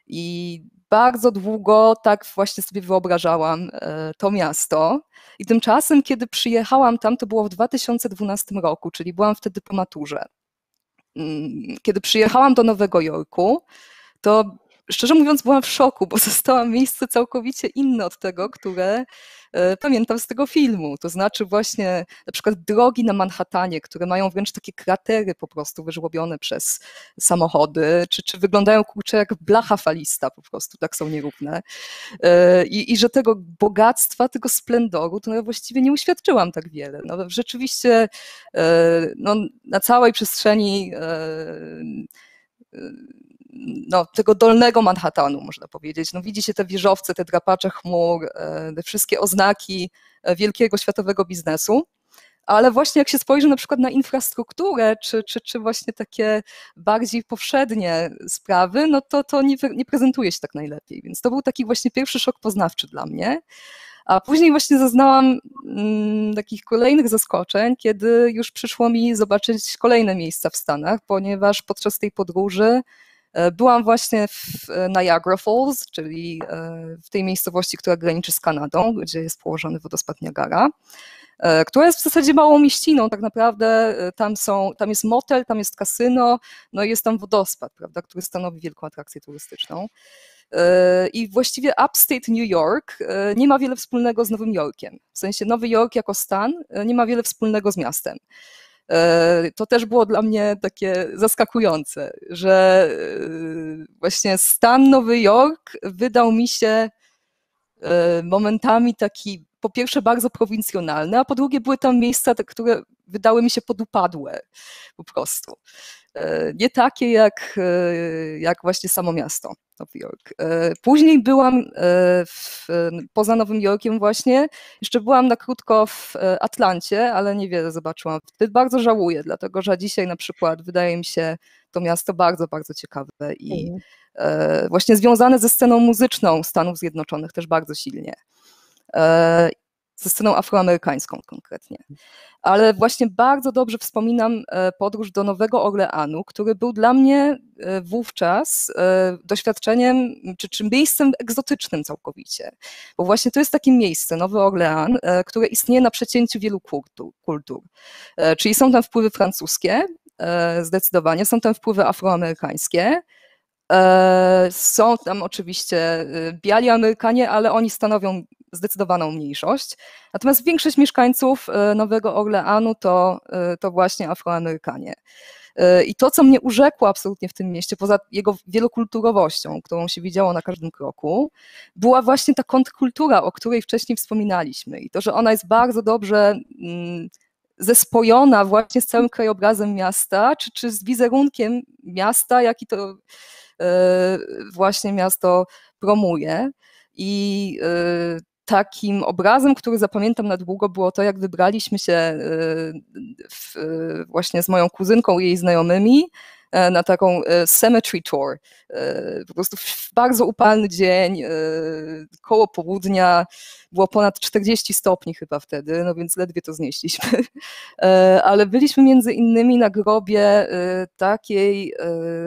I bardzo długo tak właśnie sobie wyobrażałam to miasto. I tymczasem, kiedy przyjechałam tam, to było w 2012 roku, czyli byłam wtedy po maturze. Mm, kiedy przyjechałam do Nowego Jorku, to szczerze mówiąc byłam w szoku, bo zostałam miejsce całkowicie inne od tego, które e, pamiętam z tego filmu. To znaczy właśnie na przykład drogi na Manhattanie, które mają wręcz takie kratery po prostu wyżłobione przez samochody, czy, czy wyglądają kurczę jak blacha falista po prostu, tak są nierówne. E, I, I że tego bogactwa, tego splendoru, to właściwie nie uświadczyłam tak wiele. No, rzeczywiście e, no, na całej przestrzeni no, tego dolnego Manhattanu, można powiedzieć. No, widzi się te wieżowce, te drapacze chmur, e, te wszystkie oznaki e, wielkiego światowego biznesu. Ale właśnie jak się spojrzy na przykład na infrastrukturę, czy, czy, czy właśnie takie bardziej powszednie sprawy, no to, to nie, nie prezentuje się tak najlepiej. Więc to był taki właśnie pierwszy szok poznawczy dla mnie. A później właśnie zaznałam mm, takich kolejnych zaskoczeń, kiedy już przyszło mi zobaczyć kolejne miejsca w Stanach, ponieważ podczas tej podróży byłam właśnie w e, Niagara Falls, czyli e, w tej miejscowości, która graniczy z Kanadą, gdzie jest położony wodospad Niagara która jest w zasadzie małą mieściną, tak naprawdę tam, są, tam jest motel, tam jest kasyno, no i jest tam wodospad, prawda, który stanowi wielką atrakcję turystyczną. I właściwie upstate New York nie ma wiele wspólnego z Nowym Jorkiem. W sensie Nowy Jork jako stan nie ma wiele wspólnego z miastem. To też było dla mnie takie zaskakujące, że właśnie stan Nowy Jork wydał mi się momentami taki po pierwsze bardzo prowincjonalne, a po drugie były tam miejsca, które wydały mi się podupadłe po prostu. E, nie takie jak, e, jak właśnie samo miasto Nowy Jork. E, później byłam w, poza Nowym Jorkiem właśnie, jeszcze byłam na krótko w Atlancie, ale niewiele zobaczyłam. Bardzo żałuję, dlatego że dzisiaj na przykład wydaje mi się to miasto bardzo, bardzo ciekawe i mhm. właśnie związane ze sceną muzyczną Stanów Zjednoczonych też bardzo silnie ze sceną afroamerykańską konkretnie. Ale właśnie bardzo dobrze wspominam e, podróż do Nowego Orleanu, który był dla mnie e, wówczas e, doświadczeniem, czy, czy miejscem egzotycznym całkowicie. Bo właśnie to jest takie miejsce, Nowy Orlean, które istnieje na przecięciu wielu kultur. kultur. Czyli są tam wpływy francuskie, zdecydowanie, są tam wpływy afroamerykańskie, są tam oczywiście biali Amerykanie, ale oni stanowią zdecydowaną mniejszość. Natomiast większość mieszkańców e, Nowego Orleanu to, e, to właśnie Afroamerykanie. E, I to, co mnie urzekło absolutnie w tym mieście, poza jego wielokulturowością, którą się widziało na każdym kroku, była właśnie ta kontrkultura, o której wcześniej wspominaliśmy. I to, że ona jest bardzo dobrze mm, zespojona właśnie z całym krajobrazem miasta, czy, czy z wizerunkiem miasta, jaki to właśnie miasto promuje. I takim obrazem, który zapamiętam na długo, było to, jak wybraliśmy się y, w, właśnie z moją kuzynką i jej znajomymi e, na taką e, cemetery tour. E, po prostu w bardzo upalny dzień, koło południa, było ponad 40 stopni chyba wtedy, no więc ledwie to znieśliśmy. Ale byliśmy między innymi na grobie takiej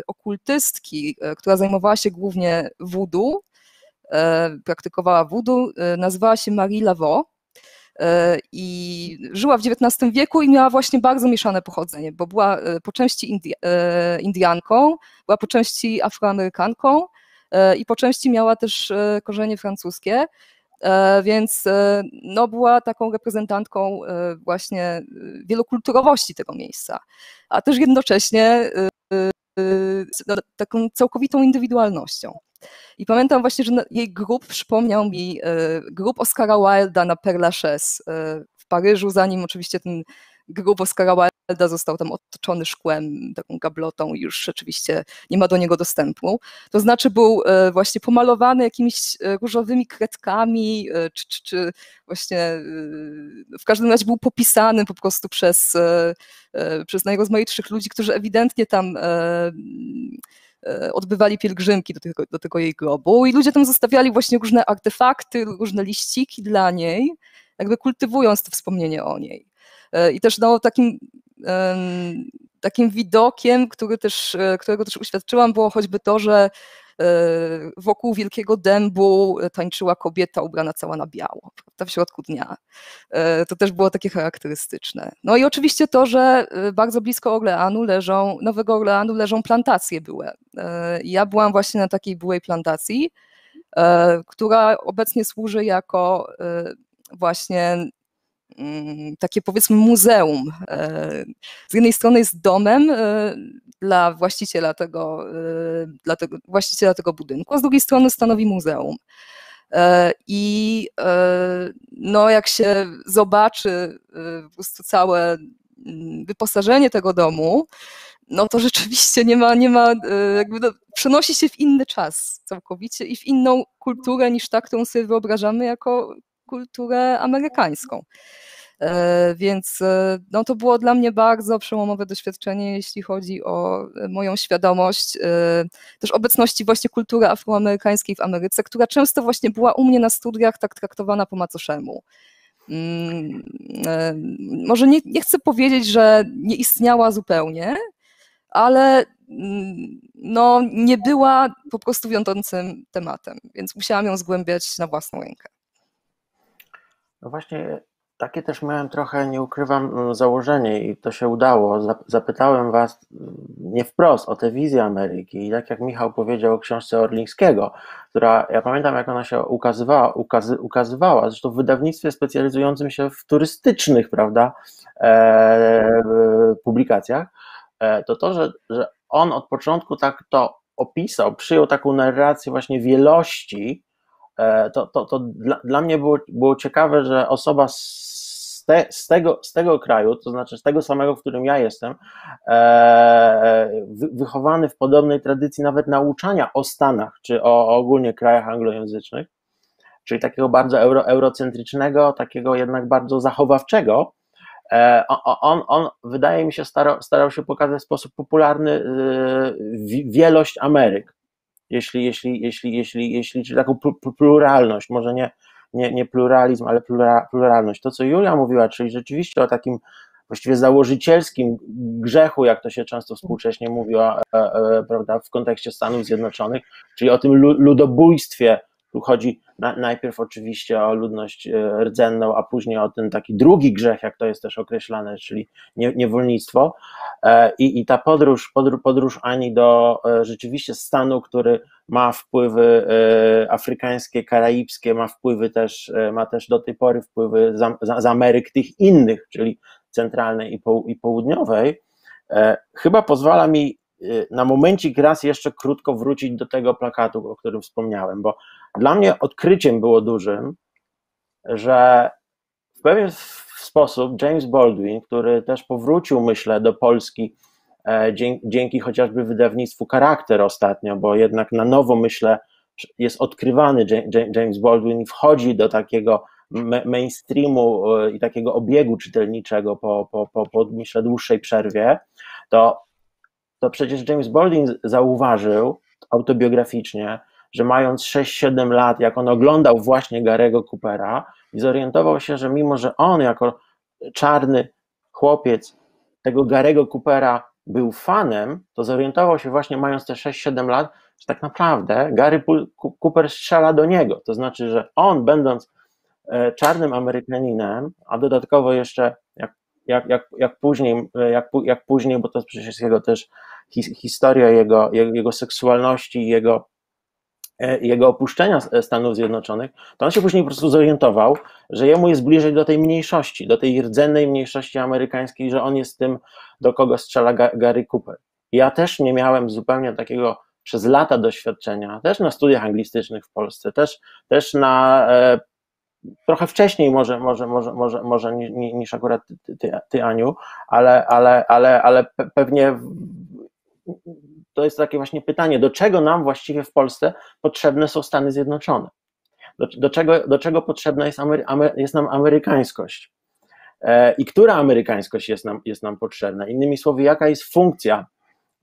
okultystki, która zajmowała się głównie E, praktykowała voodoo, e, nazywała się Marie Laveau e, i żyła w XIX wieku i miała właśnie bardzo mieszane pochodzenie, bo była po części Indi Indianką, była po części Afroamerykanką i po części miała też korzenie francuskie, więc no, była taką reprezentantką właśnie wielokulturowości tego miejsca, a też jednocześnie taką całkowitą indywidualnością. I pamiętam właśnie, że jej grób przypomniał mi e, grób Oscara Wilda na Père Lachaise e, w Paryżu, zanim oczywiście ten grób Oscara Wilda został tam otoczony szkłem, taką gablotą i już rzeczywiście nie ma do niego dostępu. To znaczy był e, właśnie pomalowany jakimiś różowymi kredkami, czy, czy, czy właśnie w każdym razie był popisany po prostu przez, przez najrozmaitszych ludzi, którzy ewidentnie tam odbywali pielgrzymki do tego, do tego jej grobu i ludzie tam zostawiali właśnie różne artefakty, różne liściki dla niej, jakby kultywując to wspomnienie o niej. E, I też no, takim, takim widokiem, który też, e, którego też uświadczyłam, było choćby to, że E, wokół wielkiego dębu tańczyła kobieta ubrana cała na biało, prawda, w środku dnia. E, to też było takie charakterystyczne. No i oczywiście to, że e, bardzo blisko Orleanu leżą, Nowego Orleanu leżą plantacje były. Ja byłam właśnie na takiej byłej plantacji, która obecnie służy jako właśnie takie powiedzmy muzeum. Z jednej strony jest domem dla właściciela tego, y, dla tego, właściciela tego budynku, a z drugiej strony stanowi muzeum. E, I e, no, jak się zobaczy po prostu całe mm, wyposażenie tego domu, no to rzeczywiście nie ma, nie ma jakby no, przenosi się w inny czas całkowicie i w inną kulturę niż ta, którą sobie wyobrażamy jako kulturę amerykańską. E, więc e, no, to było dla mnie bardzo przełomowe doświadczenie, jeśli chodzi o e, moją świadomość też obecności właśnie kultury afroamerykańskiej w Ameryce, która często właśnie była u mnie na studiach tak traktowana po macoszemu. Mm, może nie, nie chcę powiedzieć, że nie istniała zupełnie, ale mm, no, nie była po prostu wiodącym tematem, więc musiałam ją zgłębiać na własną rękę. No właśnie, takie też miałem trochę, nie ukrywam, założenie i to się udało. Zapytałem Was nie wprost o tę wizję Ameryki i tak jak Michał powiedział o książce Orlińskiego, która, ja pamiętam jak ona się ukazywała, ukazy, ukazywała zresztą w wydawnictwie specjalizującym się w turystycznych, prawda, e, publikacjach, e, to to, że, że on od początku tak to opisał, przyjął taką narrację właśnie wielości, e, to, to, to dla, dla mnie było, było ciekawe, że osoba z, te, z, tego, z tego kraju, to znaczy z tego samego, w którym ja jestem, e, wychowany w podobnej tradycji nawet nauczania o Stanach, czy o, o ogólnie krajach anglojęzycznych, czyli takiego bardzo euro, eurocentrycznego, takiego jednak bardzo zachowawczego, E, on, on, wydaje mi się, starał, starał się pokazać w sposób popularny y, wielość Ameryk, jeśli, jeśli, jeśli, jeśli, jeśli czyli taką pluralność, może nie, nie, nie pluralizm, ale pluralność. To, co Julia mówiła, czyli rzeczywiście o takim właściwie założycielskim grzechu, jak to się często współcześnie mówiło, e, e, prawda, w kontekście Stanów Zjednoczonych, czyli o tym ludobójstwie tu chodzi na, najpierw oczywiście o ludność e, rdzenną, a później o ten taki drugi grzech, jak to jest też określane, czyli nie, niewolnictwo. E, I, I ta podróż, podróż, Ani do e, rzeczywiście stanu, który ma wpływy afrykańskie, karaibskie, ma wpływy też, ma też do tej pory wpływy z, z Ameryk tych innych, czyli centralnej i, po, i południowej, chyba pozwala mi na momencik raz jeszcze krótko wrócić do tego plakatu, o którym wspomniałem, bo dla mnie odkryciem było dużym, że w pewien sposób James Baldwin, który też powrócił, myślę, do Polski e, dzięki, chociażby wydawnictwu Charakter ostatnio, bo jednak na nowo, myślę, jest odkrywany James Baldwin i wchodzi do takiego mainstreamu e, i takiego obiegu czytelniczego po, po, po, po myślę, dłuższej przerwie, to, to przecież James Baldwin zauważył autobiograficznie, że mając 6-7 lat, jak on oglądał właśnie Garego Coopera i zorientował się, że mimo, że on jako czarny chłopiec tego Garego Coopera był fanem, to zorientował się właśnie mając te 6-7 lat, że tak naprawdę Gary Cooper strzela do niego. To znaczy, że on będąc e, czarnym Amerykaninem, a dodatkowo jeszcze jak, jak, jak, jak, później, jak, jak później, bo to przecież jest jego też historia jego, jego, jego seksualności, jego E, jego opuszczenia e, Stanów Zjednoczonych, to on się później po prostu zorientował, że jemu jest bliżej do tej mniejszości, do tej rdzennej mniejszości amerykańskiej, że on jest tym, do kogo strzela Gary Cooper. Ja też nie miałem zupełnie takiego przez lata doświadczenia, też na studiach anglistycznych w Polsce, też, też na e, trochę wcześniej może, może, może, może, może niż, niż akurat ty, ty, ty Aniu, ale, ale, ale, ale pewnie to jest takie właśnie pytanie, do czego nam właściwie w Polsce potrzebne są Stany Zjednoczone? Do, do czego, do czego potrzebna jest, Amery, jest nam amerykańskość? E, I która amerykańskość jest nam, jest nam potrzebna? Innymi słowy, jaka jest funkcja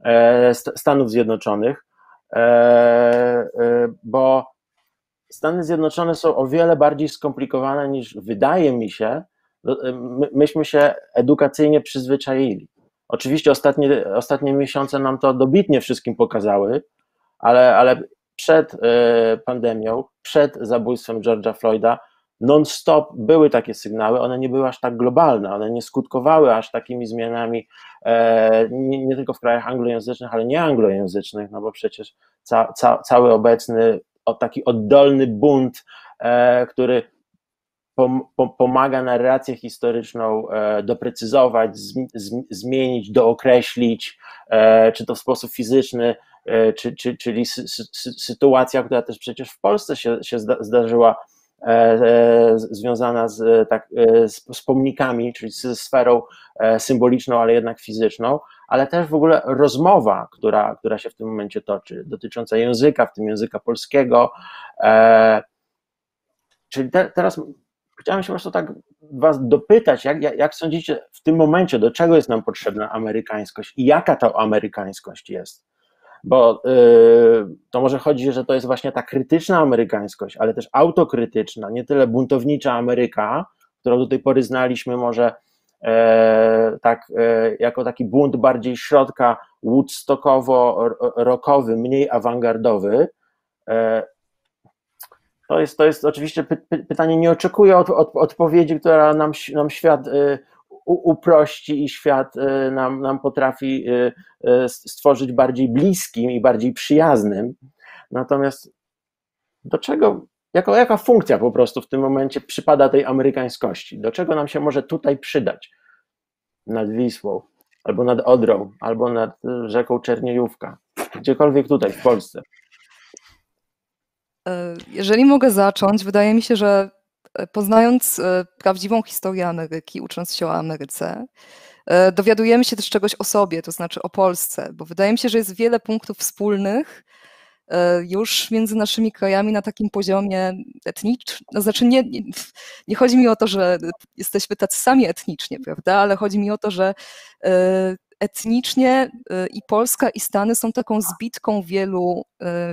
e, Stanów Zjednoczonych? E, e, bo Stany Zjednoczone są o wiele bardziej skomplikowane niż wydaje mi się, e, my, myśmy się edukacyjnie przyzwyczaili. Oczywiście ostatnie, ostatnie miesiące nam to dobitnie wszystkim pokazały, ale, ale przed e, pandemią, przed zabójstwem George'a Floyda, non-stop były takie sygnały, one nie były aż tak globalne, one nie skutkowały aż takimi zmianami e, nie, nie tylko w krajach anglojęzycznych, ale nie anglojęzycznych, no bo przecież ca, ca, cały obecny taki oddolny bunt, e, który pomaga narrację historyczną e, doprecyzować, zmienić, dookreślić, e, czy to w sposób fizyczny, e, czy, czy, czyli sytuacja, która też przecież w Polsce się, się zdarzyła, związana z, tak, z, pomnikami, czyli ze sferą symboliczną, ale jednak fizyczną, ale też w ogóle rozmowa, która, która się w tym momencie toczy, dotycząca języka, w tym języka polskiego. Czyli te, teraz chciałem się po prostu tak was dopytać, jak, jak, sądzicie w tym momencie, do czego jest nam potrzebna amerykańskość i jaka ta amerykańskość jest? Bo yy, to może chodzi, że to jest właśnie ta krytyczna amerykańskość, ale też autokrytyczna, nie tyle buntownicza Ameryka, którą do tej pory znaliśmy może e, tak, e, jako taki bunt bardziej środka woodstockowo-rockowy, mniej awangardowy, e, To jest, to jest oczywiście py, py, pytanie, nie oczekuję od, od, odpowiedzi, która nam, nam świat y, u, uprości i świat y, nam, nam potrafi y, y stworzyć bardziej bliskim i bardziej przyjaznym. Natomiast do czego, jaka, jaka funkcja po prostu w tym momencie przypada tej amerykańskości? Do czego nam się może tutaj przydać? Nad Wisłą, albo nad Odrą, albo nad rzeką Czerniejówka, gdziekolwiek tutaj w Polsce. E, jeżeli mogę zacząć, wydaje mi się, że e, poznając e, prawdziwą historię Ameryki, ucząc się o Ameryce, dowiadujemy się też czegoś o sobie, to znaczy o Polsce, bo wydaje mi się, że jest wiele punktów wspólnych już między naszymi krajami na takim poziomie etnicznym. No, znaczy nie, nie, nie, chodzi mi o to, że jesteśmy tacy sami etnicznie, prawda, ale chodzi mi o to, że etnicznie i Polska i Stany są taką zbitką wielu,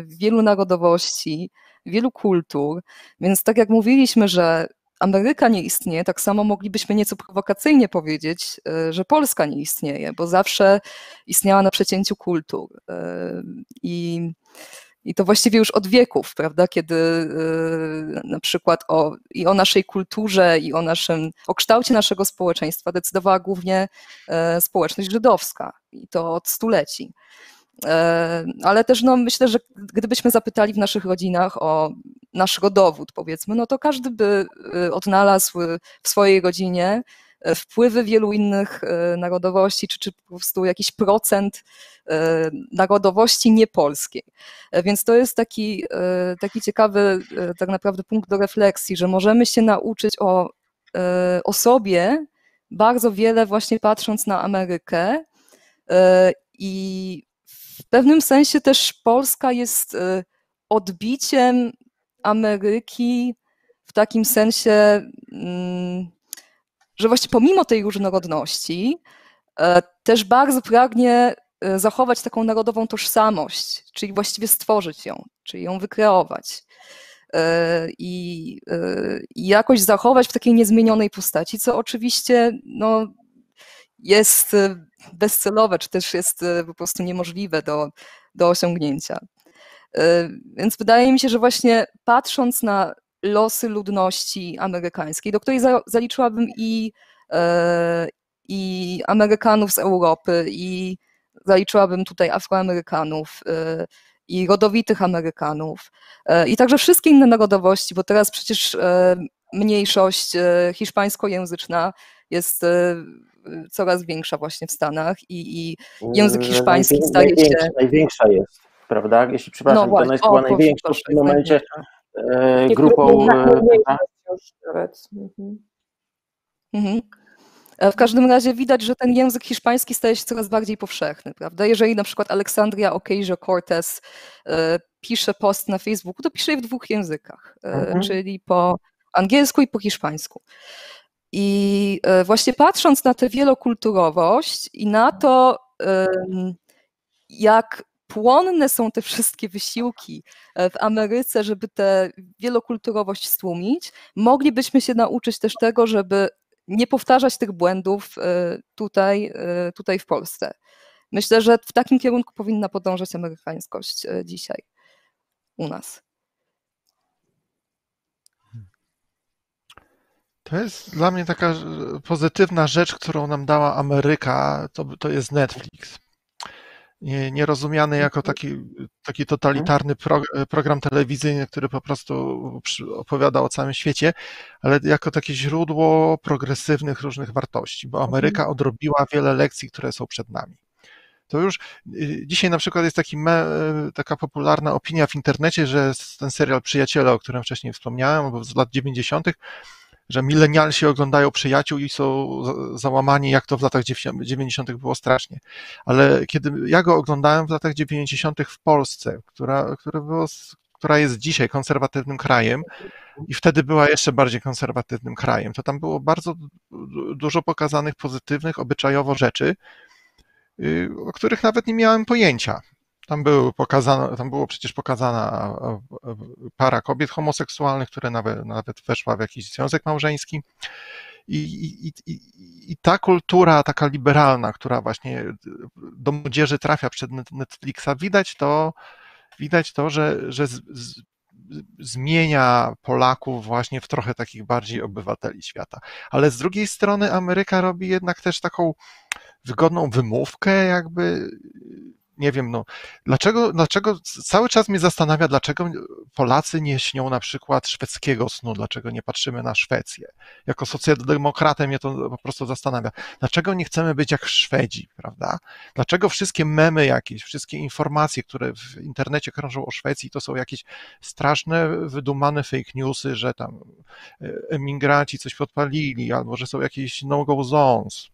wielu narodowości, wielu kultur. Więc tak jak mówiliśmy, że Ameryka nie istnieje, tak samo moglibyśmy nieco prowokacyjnie powiedzieć, e, że Polska nie istnieje, bo zawsze istniała na przecięciu kultur. I, i to właściwie już od wieków, prawda, kiedy e, na przykład o, i o naszej kulturze, i o, naszym, o kształcie naszego społeczeństwa decydowała głównie społeczność żydowska, i to od stuleci. E, ale też no, myślę, że gdybyśmy zapytali w naszych rodzinach o nasz rodowód, powiedzmy, no to każdy by e, odnalazł w swojej rodzinie e, wpływy wielu innych narodowości, czy, czy po prostu jakiś procent narodowości niepolskiej. Więc to jest taki, taki ciekawy tak naprawdę punkt do refleksji, że możemy się nauczyć o, o sobie bardzo wiele właśnie patrząc na Amerykę i w pewnym sensie też Polska jest odbiciem Ameryki w takim sensie, mm, że właśnie pomimo tej różnorodności e, też bardzo pragnie e, zachować taką narodową tożsamość, czyli właściwie stworzyć ją, czyli ją wykreować e, i, i jakoś zachować w takiej niezmienionej postaci, co oczywiście no, jest bezcelowe, czy też jest po prostu niemożliwe do, do osiągnięcia. Więc wydaje mi się, że właśnie patrząc na losy ludności amerykańskiej, do której zaliczyłabym i, e, i Amerykanów z Europy, i zaliczyłabym tutaj Afroamerykanów, i rodowitych Amerykanów, i także wszystkie inne narodowości, bo teraz przecież mniejszość hiszpańskojęzyczna jest coraz większa właśnie w Stanach i, i język hiszpański Najwię, staje się... Największa jest, prawda? Jeśli przepraszam, no to ona jest chyba największa w tym momencie. e, grupą... E, mhm. Mhm. E, w każdym razie widać, że ten język hiszpański staje się coraz bardziej powszechny, prawda? Jeżeli na przykład Aleksandria Ocasio-Cortez pisze post na Facebooku, to pisze je w dwóch językach, mhm. czyli po angielsku i po hiszpańsku. I e, właśnie patrząc na tę wielokulturowość i na to, jak płonne są te wszystkie wysiłki e, w Ameryce, żeby tę wielokulturowość stłumić, moglibyśmy się nauczyć też tego, żeby nie powtarzać tych błędów e, tutaj, tutaj w Polsce. Myślę, że w takim kierunku powinna podążać amerykańskość dzisiaj u nas. To jest dla mnie taka pozytywna rzecz, którą nam dała Ameryka, to, to jest Netflix. Nie, nie rozumiany jako taki, taki totalitarny pro, program telewizyjny, który po prostu opowiada o całym świecie, ale jako takie źródło progresywnych różnych wartości, bo Ameryka mhm. odrobiła wiele lekcji, które są przed nami. To już y, dzisiaj na przykład jest taki me, taka popularna opinia w internecie, że ten serial Przyjaciele, o którym wcześniej wspomniałem, bo z lat 90., że milenialsi oglądają przyjaciół i są załamani, jak to w latach 90. było strasznie. Ale kiedy ja go oglądałem w latach 90. w Polsce, która, która, było, która jest dzisiaj konserwatywnym krajem i wtedy była jeszcze bardziej konserwatywnym krajem, to tam było bardzo dużo pokazanych pozytywnych, obyczajowo rzeczy, y, o których nawet nie miałem pojęcia. Tam, był pokazano, tam było przecież pokazana para kobiet homoseksualnych, które nawet, nawet weszła w jakiś związek małżeński. I, i, i, I, ta kultura taka liberalna, która właśnie do młodzieży trafia przed Netflixa, widać to, widać to że, że z, z, zmienia Polaków właśnie w trochę takich bardziej obywateli świata. Ale z drugiej strony Ameryka robi jednak też taką wygodną wymówkę, jakby nie wiem, no, dlaczego, dlaczego cały czas mnie zastanawia, dlaczego Polacy nie śnią na przykład szwedzkiego snu, dlaczego nie patrzymy na Szwecję. Jako socjaldemokratę mnie to po prostu zastanawia. Dlaczego nie chcemy być jak Szwedzi, prawda? Dlaczego wszystkie memy jakieś, wszystkie informacje, które w internecie krążą o Szwecji, to są jakieś straszne, wydumane fake newsy, że tam e, emigranci coś podpalili, albo że są jakieś no-go zones.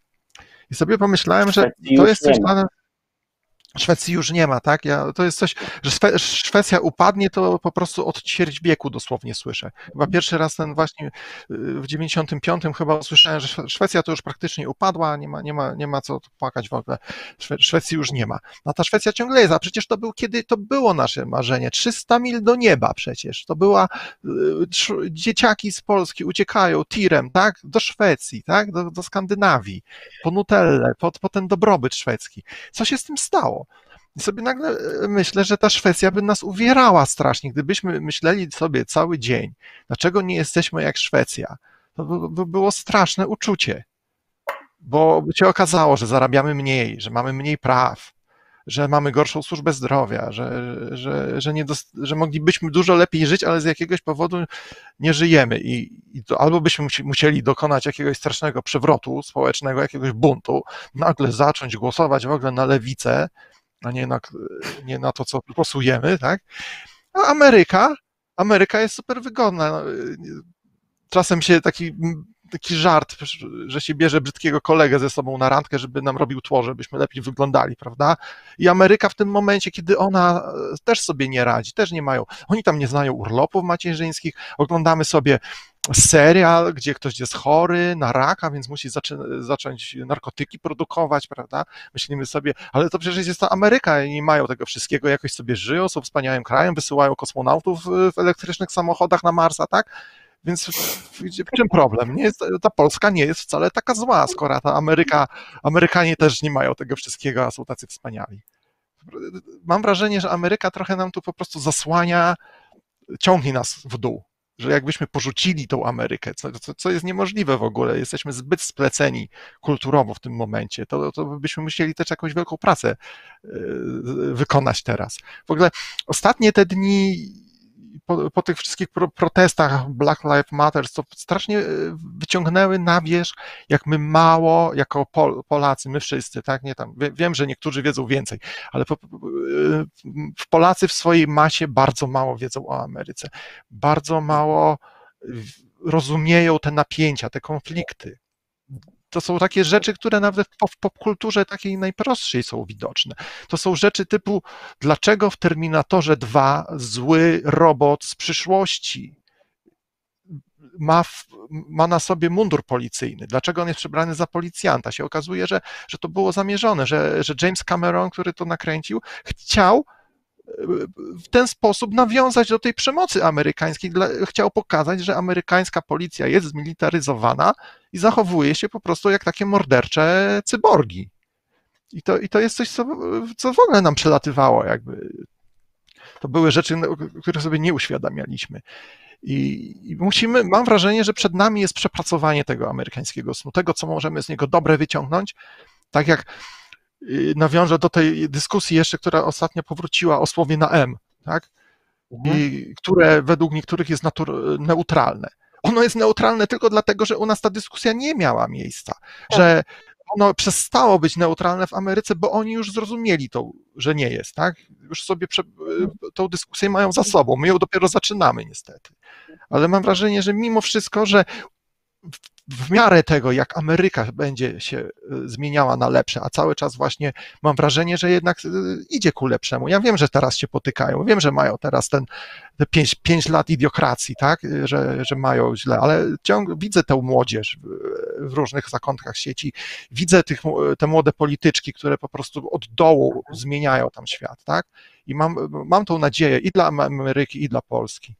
I sobie pomyślałem, że to jest coś dla Szwecji już nie ma, tak? Ja, to jest coś, że Szwecja upadnie, to po prostu od ćwierć wieku dosłownie słyszę. Chyba pierwszy raz ten właśnie y, w 95 chyba usłyszałem, że Szwecja to już praktycznie upadła, nie ma, nie ma, nie ma co płakać w ogóle. Szwe Szwecji już nie ma. No ta Szwecja ciągle jest, a przecież to był, kiedy to było nasze marzenie. 300 mil do nieba przecież. To była, y, dzieciaki z Polski uciekają tirem, tak? Do Szwecji, tak? Do, do Skandynawii, po Nutellę, po, po ten dobrobyt szwedzki. Co się z tym stało? I sobie nagle e, myślę, że ta Szwecja by nas uwierała strasznie. Gdybyśmy myśleli sobie cały dzień, dlaczego nie jesteśmy jak Szwecja, to by, by było straszne uczucie. Bo by się okazało, że zarabiamy mniej, że mamy mniej praw, że mamy gorszą służbę zdrowia, że, że, że, nie że moglibyśmy dużo lepiej żyć, ale z jakiegoś powodu nie żyjemy. I, i to albo byśmy musieli dokonać jakiegoś strasznego przewrotu społecznego, jakiegoś buntu, nagle zacząć głosować w ogóle na lewicę, a nie na, nie na to, co posujemy, tak? A Ameryka, Ameryka jest super wygodna. Czasem się taki, taki żart, że się bierze brzydkiego kolegę ze sobą na randkę, żeby nam robił tło, żebyśmy lepiej wyglądali, prawda? I Ameryka w tym momencie, kiedy ona też sobie nie radzi, też nie mają, oni tam nie znają urlopów macierzyńskich, oglądamy sobie serial, gdzie ktoś jest chory na raka, więc musi zaczę zacząć narkotyki produkować, prawda? Myślimy sobie, ale to przecież jest ta Ameryka i nie mają tego wszystkiego, jakoś sobie żyją, są wspaniałym krajem, wysyłają kosmonautów w elektrycznych samochodach na Marsa, tak? Więc w, czym problem? Nie jest, ta Polska nie jest wcale taka zła, skoro ta Ameryka, Amerykanie też nie mają tego wszystkiego, a są tacy wspaniali. Mam wrażenie, że Ameryka trochę nam tu po prostu zasłania, ciągnie nas w dół że jakbyśmy porzucili tą Amerykę, co, co, co, jest niemożliwe w ogóle, jesteśmy zbyt spleceni kulturowo w tym momencie, to, to byśmy musieli też jakąś wielką pracę e, wykonać teraz. W ogóle ostatnie te dni po, po tych wszystkich pro, protestach Black Lives Matter, to strasznie e, wyciągnęły na wierzch, jak my mało, jako Pol, Polacy, my wszyscy, tak, nie tam, wiem, że niektórzy wiedzą więcej, ale po, w Polacy w swojej masie bardzo mało wiedzą o Ameryce, bardzo mało rozumieją te napięcia, te konflikty to są takie rzeczy, które nawet w popkulturze takiej najprostszej są widoczne. To są rzeczy typu, dlaczego w Terminatorze 2 zły robot z przyszłości ma, ma na sobie mundur policyjny. Dlaczego on jest przebrany za policjanta? Się okazuje, że, że to było zamierzone, że, że James Cameron, który to nakręcił, chciał w ten sposób nawiązać do tej przemocy amerykańskiej. Chciał pokazać, że amerykańska policja jest zmilitaryzowana i zachowuje się po prostu jak takie mordercze cyborgi. I to, i to jest coś, co, co w ogóle nam przelatywało, jakby. To były rzeczy, no, które sobie nie uświadamialiśmy. I, musimy, mam wrażenie, że przed nami jest przepracowanie tego amerykańskiego snu, tego, co możemy z niego dobre wyciągnąć. Tak jak nawiążę do tej dyskusji jeszcze, która ostatnio powróciła o słowie na M, tak? Mhm. I które według niektórych jest natur- neutralne. Ono jest neutralne tylko dlatego, że u nas ta dyskusja nie miała miejsca, tak. że ono przestało być neutralne w Ameryce, bo oni już zrozumieli to, że nie jest, tak? Już sobie prze, mhm. tą dyskusję mają za sobą. My ją dopiero zaczynamy niestety. Ale mam wrażenie, że mimo wszystko, że w miarę tego, jak Ameryka będzie się e, zmieniała na lepsze, a cały czas właśnie mam wrażenie, że jednak e, idzie ku lepszemu. Ja wiem, że teraz się potykają, wiem, że mają teraz ten te 5, 5 lat idiokracji, tak, że, że mają źle, ale ciągle widzę tę młodzież w różnych zakątkach sieci, widzę tych, te młode polityczki, które po prostu od dołu zmieniają tam świat, tak, i mam, mam tą nadzieję i dla Ameryki, i dla Polski.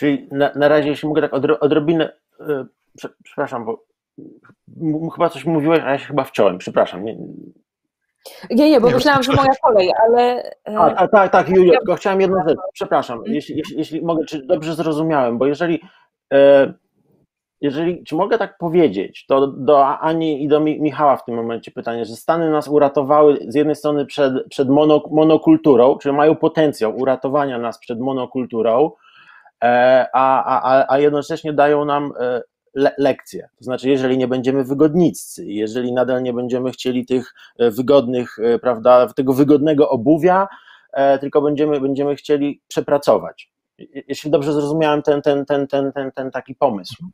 Czyli na, na razie, jeśli mogę tak odro, odrobinę, yy, przepraszam, bo chyba coś mówiłeś, a ja się chyba wciąłem, przepraszam. Nie, Nie, nie, bo nie myślałam, że moja kolej, ale. A, tak, tak, tak, Julio, tylko chciałem jedną rzecz, przepraszam, jeśli, jeśli, jeśli mogę, czy dobrze zrozumiałem, bo jeżeli. E, jeżeli, czy mogę tak powiedzieć, to do Ani i do Michała w tym momencie pytanie, że Stany nas uratowały z jednej strony przed, przed monokulturą, czyli mają potencjał uratowania nas przed monokulturą, e, a, a, a jednocześnie dają nam e, le lekcje. To znaczy, jeżeli nie będziemy wygodniccy, jeżeli nadal nie będziemy chcieli tych e, wygodnych, prawda, tego wygodnego obuwia, tylko będziemy, będziemy chcieli przepracować. Jeśli dobrze zrozumiałem ten, ten, ten, ten, ten, ten taki pomysł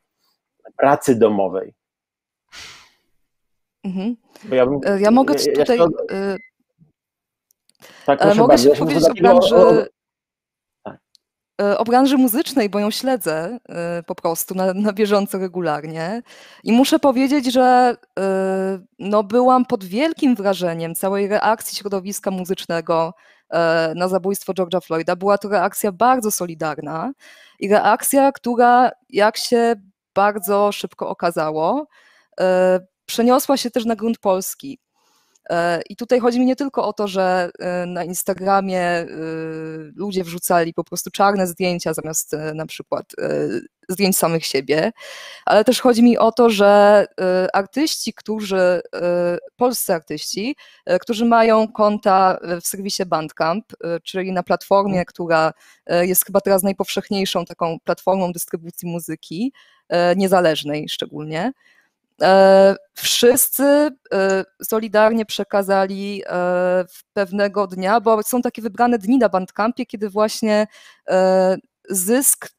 pracy domowej. Mhm. Ja, bym, e, ja, mogę ja, tutaj. Ja e, tak, proszę mogę bardzo. się powiedzieć o branży, o, tak. E, o branży muzycznej, bo ją śledzę po prostu na, na bieżąco regularnie. I muszę powiedzieć, że no, byłam pod wielkim wrażeniem całej reakcji środowiska muzycznego na zabójstwo George'a Floyda. Była to reakcja bardzo solidarna i reakcja, która, jak się bardzo szybko okazało, e, przeniosła się też na grunt polski. E, I tutaj chodzi mi nie tylko o to, że e, na Instagramie ludzie wrzucali po prostu czarne zdjęcia zamiast na przykład zdjęć samych siebie, ale też chodzi mi o to, że artyści, którzy, polscy artyści, którzy mają konta w serwisie Bandcamp, czyli na platformie, która jest chyba teraz najpowszechniejszą taką platformą dystrybucji muzyki, E, niezależnej szczególnie. E, wszyscy e, solidarnie przekazali pewnego dnia, bo są takie wybrane dni na Bandcampie, kiedy właśnie zysk,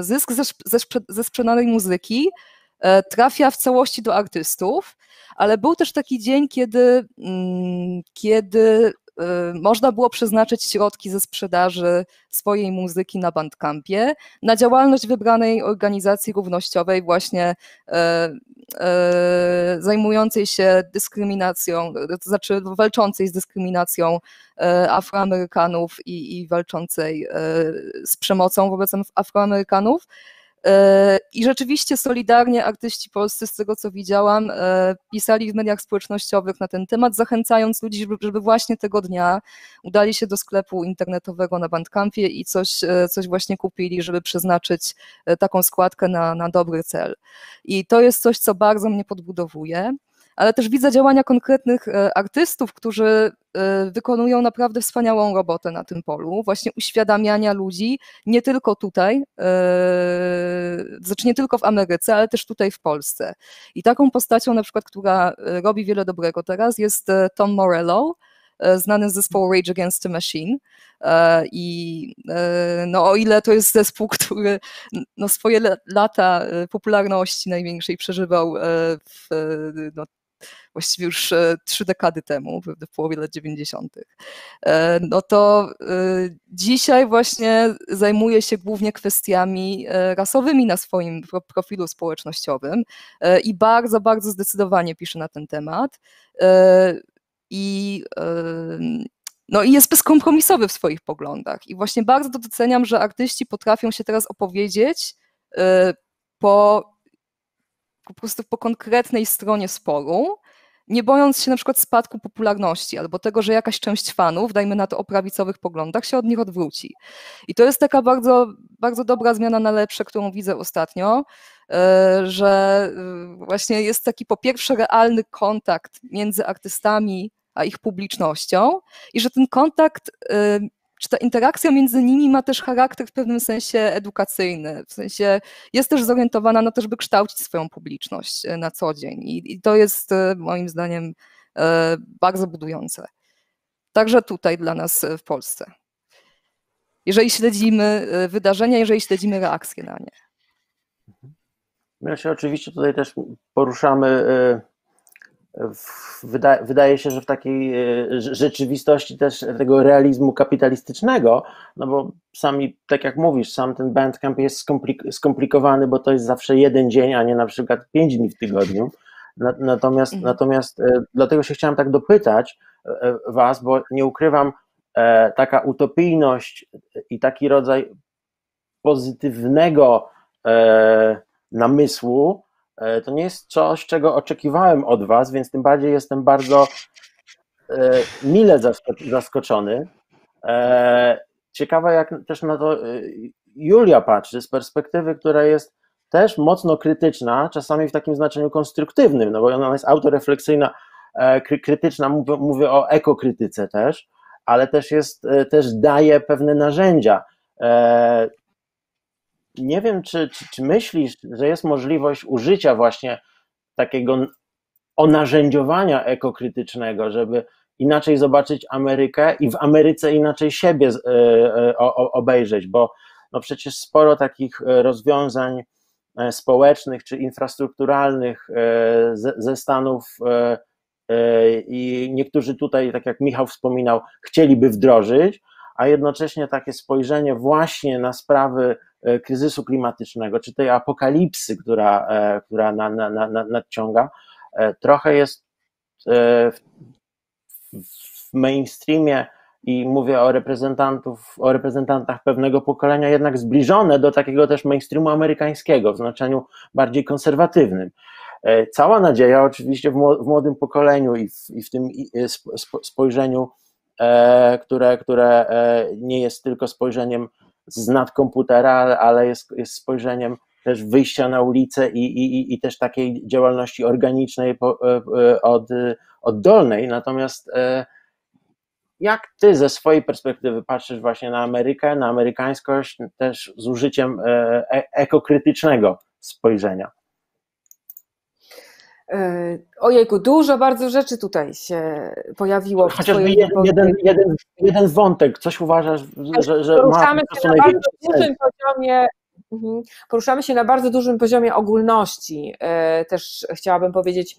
zysk ze, ze, ze sprzedanej muzyki trafia w całości do artystów, ale był też taki dzień, kiedy, mm, kiedy można było przeznaczyć środki ze sprzedaży swojej muzyki na Bandcampie na działalność wybranej organizacji równościowej, właśnie e, e, zajmującej się dyskryminacją, to znaczy walczącej z dyskryminacją e, Afroamerykanów i, i walczącej z przemocą wobec Afroamerykanów. E, I rzeczywiście solidarnie artyści polscy, z tego co widziałam, e, pisali w mediach społecznościowych na ten temat, zachęcając ludzi, żeby, właśnie tego dnia udali się do sklepu internetowego na Bandcampie i coś, e, coś właśnie kupili, żeby przeznaczyć taką składkę na, na dobry cel. I to jest coś, co bardzo mnie podbudowuje ale też widzę działania konkretnych artystów, którzy wykonują naprawdę wspaniałą robotę na tym polu, właśnie uświadamiania ludzi, nie tylko tutaj, znaczy nie tylko w Ameryce, ale też tutaj w Polsce. I taką postacią na przykład, która robi wiele dobrego teraz jest Tom Morello, znany z zespołu Rage Against the Machine. I no, o ile to jest zespół, który no, swoje lata popularności największej przeżywał w no, właściwie już e, trzy dekady temu, w połowie lat 90., e, no to e, dzisiaj właśnie zajmuje się głównie kwestiami rasowymi na swoim profilu społecznościowym i bardzo, bardzo zdecydowanie pisze na ten temat. I no i jest bezkompromisowy w swoich poglądach. I właśnie bardzo doceniam, że artyści potrafią się teraz opowiedzieć po, po prostu po konkretnej stronie sporu, nie bojąc się na przykład spadku popularności albo tego, że jakaś część fanów, dajmy na to o prawicowych poglądach, się od nich odwróci. I to jest taka bardzo, bardzo dobra zmiana na lepsze, którą widzę ostatnio, e, że e, właśnie jest taki po pierwsze realny kontakt między artystami a ich publicznością i że ten kontakt e, czy ta interakcja między nimi ma też charakter w pewnym sensie edukacyjny, w sensie jest też zorientowana na to, żeby kształcić swoją publiczność e, na co dzień i, i to jest e, moim zdaniem e, bardzo budujące. Także tutaj dla nas w Polsce. Jeżeli śledzimy wydarzenia, jeżeli śledzimy reakcje na nie. My się oczywiście tutaj też poruszamy Wydaje, wydaje się, że w takiej e, rzeczywistości też tego realizmu kapitalistycznego, no bo sami, tak jak mówisz, sam ten bandcamp jest skomplikowany, bo to jest zawsze jeden dzień, a nie na przykład pięć dni w tygodniu. Natomiast, mhm. natomiast e, dlatego się chciałem tak dopytać e, Was, bo nie ukrywam, taka utopijność i taki rodzaj pozytywnego namysłu, to nie jest coś, czego oczekiwałem od Was, więc tym bardziej jestem bardzo mile zaskoczony. Ciekawe, jak też na to Julia patrzy z perspektywy, która jest też mocno krytyczna, czasami w takim znaczeniu konstruktywnym, no bo ona jest autorefleksyjna, krytyczna, mówię o ekokrytyce też, ale też jest, też daje pewne narzędzia nie wiem, czy, czy, czy myślisz, że jest możliwość użycia właśnie takiego onarzędziowania ekokrytycznego, żeby inaczej zobaczyć Amerykę i w Ameryce inaczej siebie e, e, obejrzeć, bo no przecież sporo takich e, rozwiązań społecznych czy infrastrukturalnych ze Stanów i niektórzy tutaj, tak jak Michał wspominał, chcieliby wdrożyć, a jednocześnie takie spojrzenie właśnie na sprawy kryzysu klimatycznego, czy tej apokalipsy, która, e, która na, na, na, nadciąga, e, trochę jest w mainstreamie i mówię o reprezentantów, o reprezentantach pewnego pokolenia jednak zbliżone do takiego też mainstreamu amerykańskiego w znaczeniu bardziej konserwatywnym. Cała nadzieja oczywiście w młodym pokoleniu i w, i w tym spojrzeniu E, które, które e, nie jest tylko spojrzeniem z nad komputera, ale jest, jest spojrzeniem też wyjścia na ulicę i, i, i też takiej działalności organicznej, e, od, oddolnej. Natomiast jak ty ze swojej perspektywy patrzysz właśnie na Amerykę, na amerykańskość, też z użyciem ekokrytycznego spojrzenia? E, ojejku, dużo bardzo rzeczy tutaj się pojawiło. Chociażby jeden, jeden, jeden, jeden wątek, coś uważasz, że, że poruszamy ma się na bardzo dużym poziomie mhm, Poruszamy się na bardzo dużym poziomie ogólności, e, też chciałabym powiedzieć.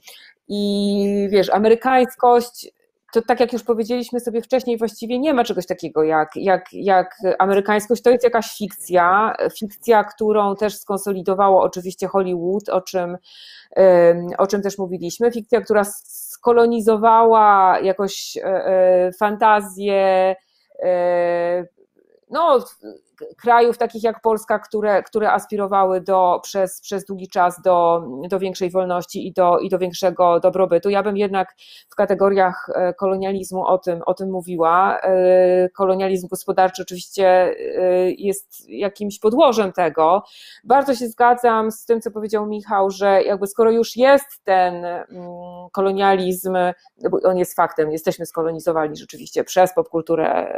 I wiesz, amerykańskość to tak jak już powiedzieliśmy sobie wcześniej, właściwie nie ma czegoś takiego jak, jak, jak amerykańskość. To jest jakaś fikcja, fikcja, którą też skonsolidowało oczywiście Hollywood, o czym, o czym też mówiliśmy. Fikcja, która skolonizowała jakoś e, e, fantazję e, no, krajów takich jak Polska, które, które aspirowały do, przez, przez długi czas do, do większej wolności i do, i do większego dobrobytu. Ja bym jednak w kategoriach e, kolonializmu o tym, o tym mówiła. E, kolonializm gospodarczy oczywiście e, jest jakimś podłożem tego. Bardzo się zgadzam z tym, co powiedział Michał, że jakby skoro już jest ten mm, kolonializm, bo on jest faktem, jesteśmy skolonizowani rzeczywiście przez popkulturę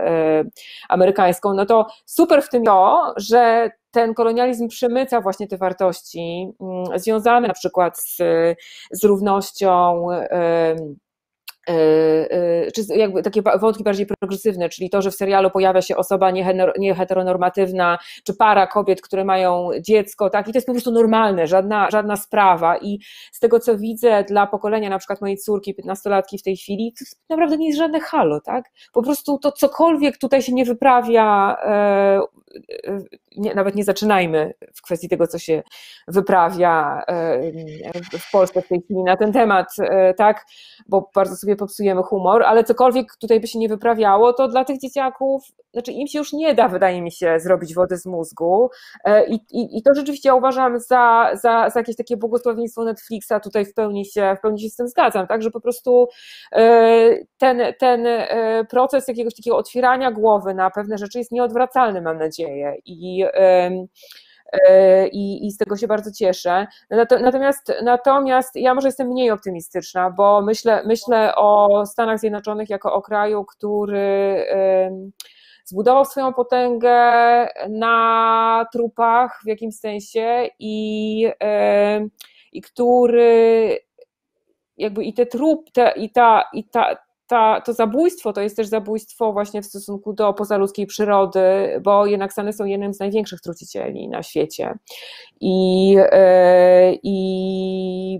amerykańską, no to super w tym to, że ten kolonializm przemyca właśnie te wartości mm, związane na przykład z, z równością czy jakby takie wątki bardziej progresywne, czyli to, że w serialu pojawia się osoba nieheteronormatywna, czy para kobiet, które mają dziecko, tak, i to jest po prostu normalne, żadna, żadna sprawa. I z tego, co widzę dla pokolenia na przykład mojej córki, 15-latki w tej chwili, to naprawdę nie jest żadne halo, tak, po prostu to cokolwiek tutaj się nie wyprawia, e, nie, nawet nie zaczynajmy w kwestii tego, co się wyprawia w Polsce w tej chwili na ten temat, tak, bo bardzo sobie popsujemy humor, ale cokolwiek tutaj by się nie wyprawiało, to dla tych dzieciaków, znaczy im się już nie da, wydaje mi się, zrobić wody z mózgu. E, I, i, i to rzeczywiście ja uważam za, za, za jakieś takie błogosławieństwo Netflixa, tutaj w pełni się, w pełni się z tym zgadzam, tak, że po prostu e, ten, ten e, proces jakiegoś takiego otwierania głowy na pewne rzeczy jest nieodwracalny, mam nadzieję. I i, i z tego się bardzo cieszę. Natomiast, natomiast ja może jestem mniej optymistyczna, bo myślę, myślę o Stanach Zjednoczonych jako o kraju, który zbudował swoją potęgę na trupach w jakimś sensie i, i który jakby i te trup, te, i ta, i ta, ta, to zabójstwo to jest też zabójstwo właśnie w stosunku do pozaludzkiej przyrody, bo jednak Stany są jednym z największych trucicieli na świecie. I, yy, i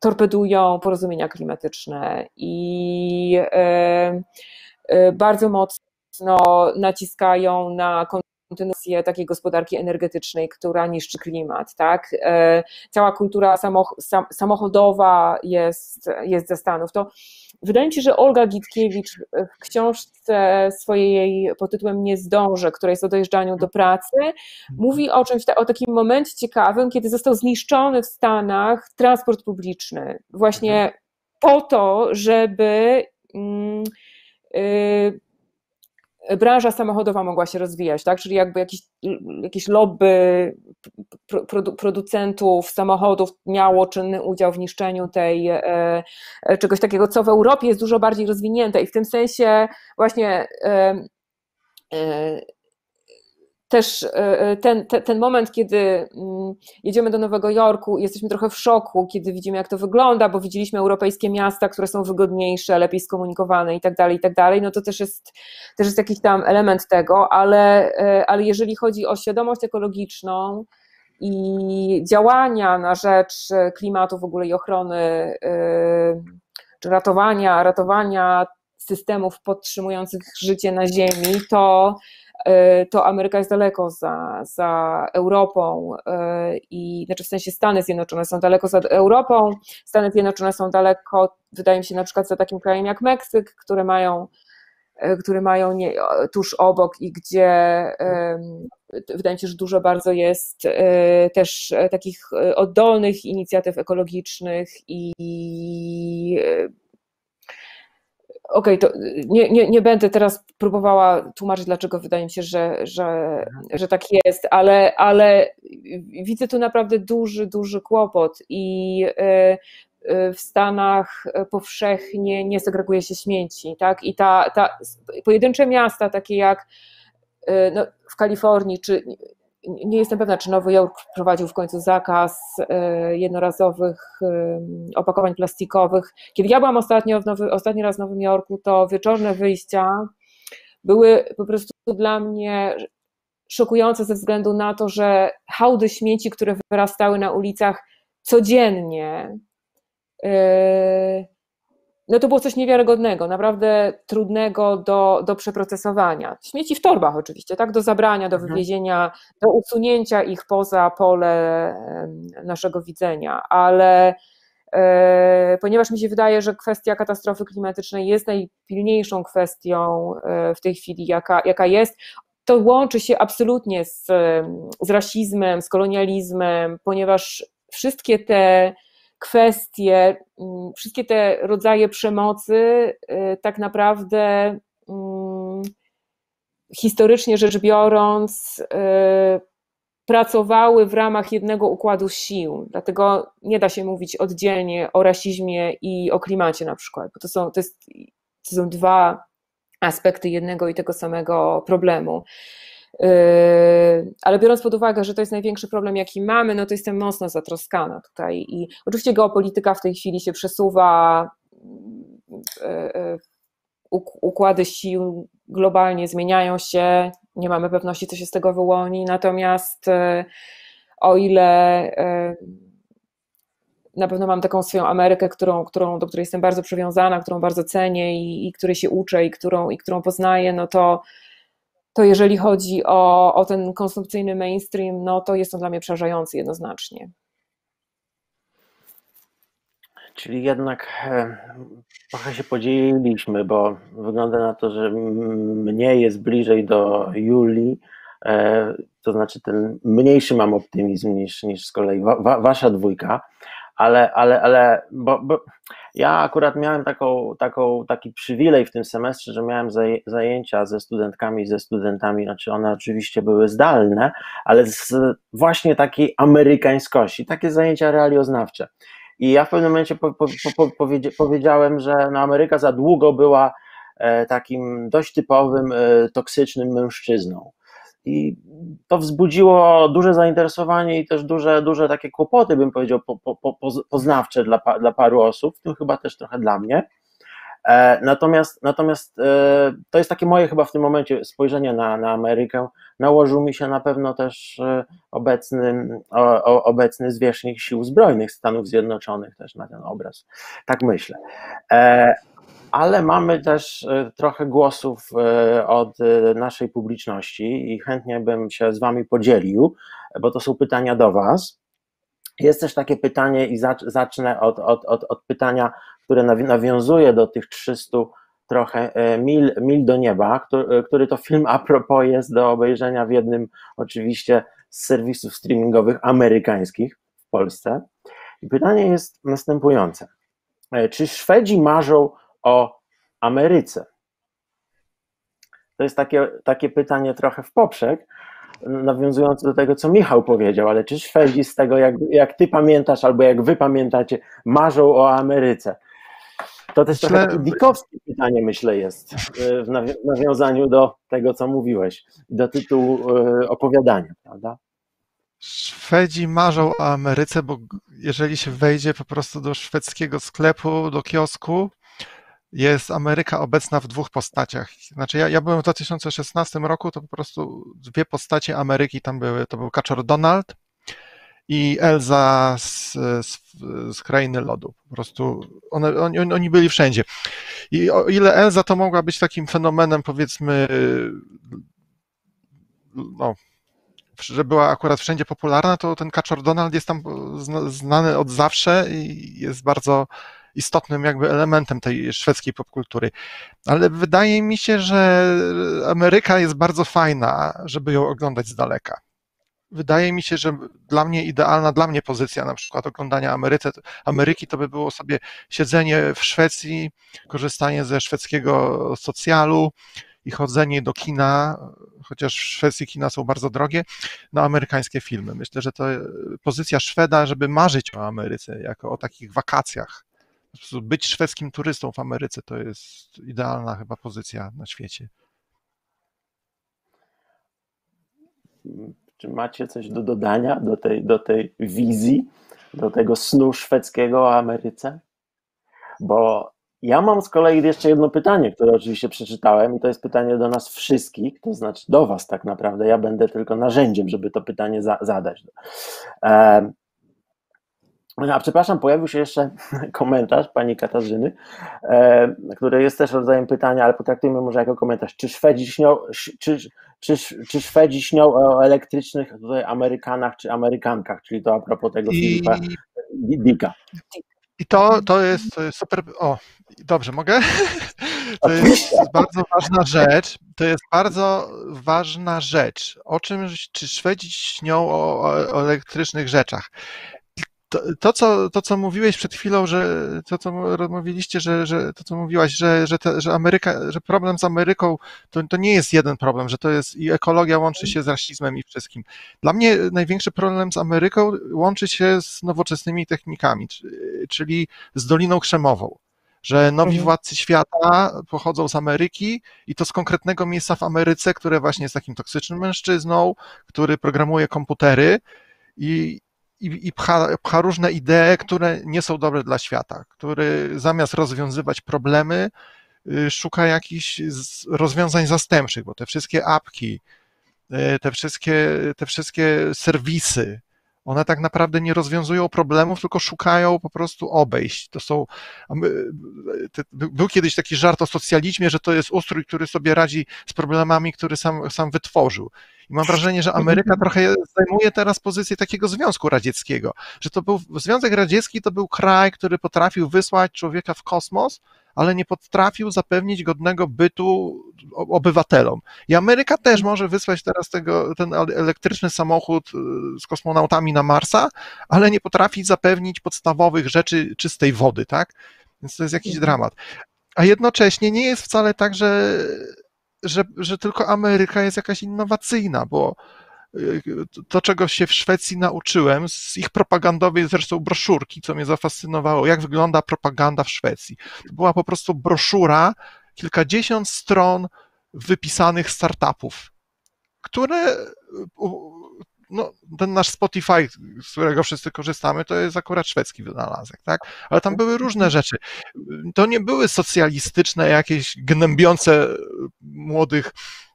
torpedują porozumienia klimatyczne i yy, bardzo mocno naciskają na kontynuację takiej gospodarki energetycznej, która niszczy klimat, tak? Cała kultura samochodowa jest, jest ze Stanów. To Wydaje mi się, że Olga Gitkiewicz w książce swojej pod tytułem Nie zdążę, która jest o dojeżdżaniu do pracy, mówi o czymś, o takim momencie ciekawym, kiedy został zniszczony w Stanach transport publiczny. Właśnie po to, żeby mm, y, branża samochodowa mogła się rozwijać, tak? Czyli jakby jakieś, jakieś lobby producentów samochodów miało czynny udział w niszczeniu tej e, e, czegoś takiego, co w Europie jest dużo bardziej rozwinięte i w tym sensie właśnie e, e, ten, ten, ten moment, kiedy mm, jedziemy do Nowego Jorku i jesteśmy trochę w szoku, kiedy widzimy, jak to wygląda, bo widzieliśmy europejskie miasta, które są wygodniejsze, lepiej skomunikowane i tak dalej, i tak dalej, no to też jest, też jest jakiś tam element tego, ale, e, ale jeżeli chodzi o świadomość ekologiczną i działania na rzecz klimatu w ogóle i ochrony, czy ratowania, ratowania systemów podtrzymujących życie na Ziemi, to E, to Ameryka jest daleko za, za Europą e, i znaczy w sensie Stany Zjednoczone są daleko za Europą, Stany Zjednoczone są daleko, wydaje mi się, na przykład za takim krajem jak Meksyk, które mają e, które mają nie, tuż obok i gdzie wydaje mi się, że dużo bardzo jest też takich oddolnych inicjatyw ekologicznych i Okej, okay, to nie, nie, nie będę teraz próbowała tłumaczyć, dlaczego wydaje mi się, że, że, że tak jest, ale, ale widzę tu naprawdę duży, duży kłopot i y, y, w Stanach powszechnie nie segreguje się śmieci, tak? I ta, ta pojedyncze miasta, takie jak y, no, w Kalifornii, czy nie jestem pewna, czy Nowy Jork wprowadził w końcu zakaz e, jednorazowych e, opakowań plastikowych. Kiedy ja byłam ostatnio w Nowy, ostatni raz w Nowym Jorku, to wieczorne wyjścia były po prostu dla mnie szokujące ze względu na to, że hałdy śmieci, które wyrastały na ulicach codziennie, yy, no to było coś niewiarygodnego, naprawdę trudnego do, do przeprocesowania. Śmieci w torbach oczywiście, tak, do zabrania, do mhm. wywiezienia, do usunięcia ich poza pole naszego widzenia, ale e, ponieważ mi się wydaje, że kwestia katastrofy klimatycznej jest najpilniejszą kwestią e, w tej chwili, jaka, jaka jest, to łączy się absolutnie z, z rasizmem, z kolonializmem, ponieważ wszystkie te kwestie, mm, wszystkie te rodzaje przemocy y, tak naprawdę mm, historycznie rzecz biorąc, y, pracowały w ramach jednego układu sił. Dlatego nie da się mówić oddzielnie o rasizmie i o klimacie na przykład, bo to są, to jest, to są dwa aspekty jednego i tego samego problemu. Yy, ale biorąc pod uwagę, że to jest największy problem, jaki mamy, no to jestem mocno zatroskana tutaj. I oczywiście geopolityka w tej chwili się przesuwa, yy, yy, układy sił globalnie zmieniają się, nie mamy pewności, co się z tego wyłoni. Natomiast o ile na pewno mam taką swoją Amerykę, którą, którą, do której jestem bardzo przywiązana, którą bardzo cenię i, i której się uczę i którą, i którą poznaję, no to to jeżeli chodzi o, o ten konsumpcyjny mainstream, no to jest on dla mnie przerażający jednoznacznie. Czyli jednak e, trochę się podzieliliśmy, bo wygląda na to, że mnie jest bliżej do Julii, e, to znaczy ten mniejszy mam optymizm niż, niż z kolei wa, wa, wasza dwójka, ale, ale, ale bo, bo ja akurat miałem taką, taką, taki przywilej w tym semestrze, że miałem zajęcia ze studentkami i ze studentami, znaczy one oczywiście były zdalne, ale z właśnie takiej amerykańskości, takie zajęcia realioznawcze. I ja w pewnym momencie po, po, po, powiedziałem, że no Ameryka za długo była e, takim dość typowym, e, toksycznym mężczyzną i to wzbudziło duże zainteresowanie i też duże, duże takie kłopoty, bym powiedział, po, po, poznawcze dla, dla paru osób, w tym chyba też trochę dla mnie. E, natomiast, natomiast e, to jest takie moje chyba w tym momencie spojrzenie na, na Amerykę. Nałożył mi się na pewno też e, obecny, obecny zwierzchnik sił zbrojnych Stanów Zjednoczonych też na ten obraz. Tak myślę ale mamy też e, trochę głosów e, od e, naszej publiczności i chętnie bym się z Wami podzielił, bo to są pytania do Was. Jest też takie pytanie i zacznę od, od, od, od pytania, które nawiązuje do tych 300 trochę mil, mil do nieba, który, który to film a propos jest do obejrzenia w jednym oczywiście z serwisów streamingowych amerykańskich w Polsce. I pytanie jest następujące. Czy Szwedzi marzą o Ameryce? To jest takie, takie pytanie trochę w poprzek, nawiązując do tego, co Michał powiedział, ale czy Szwedzi z tego, jak, jak ty pamiętasz, albo jak wy pamiętacie, marzą o Ameryce? To też myślę, trochę dikowskie pytanie, myślę, jest e, w nawiązaniu do tego, co mówiłeś, do tytułu e, opowiadania, prawda? Szwedzi marzą o Ameryce, bo jeżeli się wejdzie po prostu do szwedzkiego sklepu, do kiosku, jest Ameryka obecna w dwóch postaciach. Znaczy, ja, ja byłem w 2016 roku, to po prostu dwie postacie Ameryki tam były. To był Kaczor Donald i Elza z, z, z Krainy Lodu. Po prostu one, oni, oni byli wszędzie. I o ile Elza to mogła być takim fenomenem, powiedzmy, no, że była akurat wszędzie popularna, to ten Kaczor Donald jest tam znany od zawsze i jest bardzo istotnym jakby elementem tej szwedzkiej popkultury. Ale wydaje mi się, że Ameryka jest bardzo fajna, żeby ją oglądać z daleka. Wydaje mi się, że dla mnie idealna, dla mnie pozycja na przykład oglądania Ameryce, Ameryki to by było sobie siedzenie w Szwecji, korzystanie ze szwedzkiego socjalu, i chodzenie do kina, chociaż w Szwecji kina są bardzo drogie, na amerykańskie filmy. Myślę, że to pozycja Szweda, żeby marzyć o Ameryce, jako o takich wakacjach, być szwedzkim turystą w Ameryce to jest idealna chyba pozycja na świecie. Czy macie coś do dodania do tej, do tej wizji, do tego snu szwedzkiego o Ameryce? Bo ja mam z kolei jeszcze jedno pytanie, które oczywiście przeczytałem, i to jest pytanie do nas wszystkich, to znaczy do Was tak naprawdę. Ja będę tylko narzędziem, żeby to pytanie za, zadać. A przepraszam, pojawił się jeszcze komentarz pani Katarzyny, e, który jest też rodzajem pytania, ale potraktujmy może jako komentarz. Czy Szwedzi śnią, czy, czy, czy Szwedzi śnią o elektrycznych tutaj Amerykanach czy Amerykankach, czyli to a propos tego I... Filipa Dicka. I to, to jest super. O, dobrze, mogę? To jest bardzo ważna rzecz. To jest bardzo ważna rzecz. O czym, czy Szwedzi śnią o, o elektrycznych rzeczach? To, to, co, to, co mówiłeś przed chwilą, że to, co mówiliście, że, że to, co mówiłaś, że, że, te, że Ameryka, że problem z Ameryką to, to nie jest jeden problem, że to jest i ekologia łączy się z rasizmem i wszystkim. Dla mnie największy problem z Ameryką łączy się z nowoczesnymi technikami, czyli z Doliną Krzemową że nowi mhm. władcy świata pochodzą z Ameryki i to z konkretnego miejsca w Ameryce, które właśnie jest takim toksycznym mężczyzną, który programuje komputery i, i, i pcha, pcha, różne idee, które nie są dobre dla świata, który zamiast rozwiązywać problemy, y, szuka jakichś rozwiązań zastępczych, bo te wszystkie apki, y, te wszystkie, te wszystkie serwisy, one tak naprawdę nie rozwiązują problemów, tylko szukają po prostu obejść. To są. Był kiedyś taki żart o socjalizmie, że to jest ustrój, który sobie radzi z problemami, który sam, sam wytworzył. I mam wrażenie, że Ameryka trochę zajmuje teraz pozycję takiego Związku Radzieckiego, że to był Związek Radziecki to był kraj, który potrafił wysłać człowieka w kosmos, ale nie potrafił zapewnić godnego bytu obywatelom. I Ameryka też może wysłać teraz tego, ten elektryczny samochód y, z kosmonautami na Marsa, ale nie potrafi zapewnić podstawowych rzeczy czystej wody, tak? Więc to jest jakiś mhm. dramat. A jednocześnie nie jest wcale tak, że, że, że tylko Ameryka jest jakaś innowacyjna, bo to, czego się w Szwecji nauczyłem z ich propagandowej zresztą broszurki, co mnie zafascynowało, jak wygląda propaganda w Szwecji. To była po prostu broszura, kilkadziesiąt stron wypisanych startupów, które no, ten nasz Spotify, z którego wszyscy korzystamy, to jest akurat szwedzki wynalazek, tak? Ale tam były różne rzeczy. To nie były socjalistyczne, jakieś gnębiące młodych E,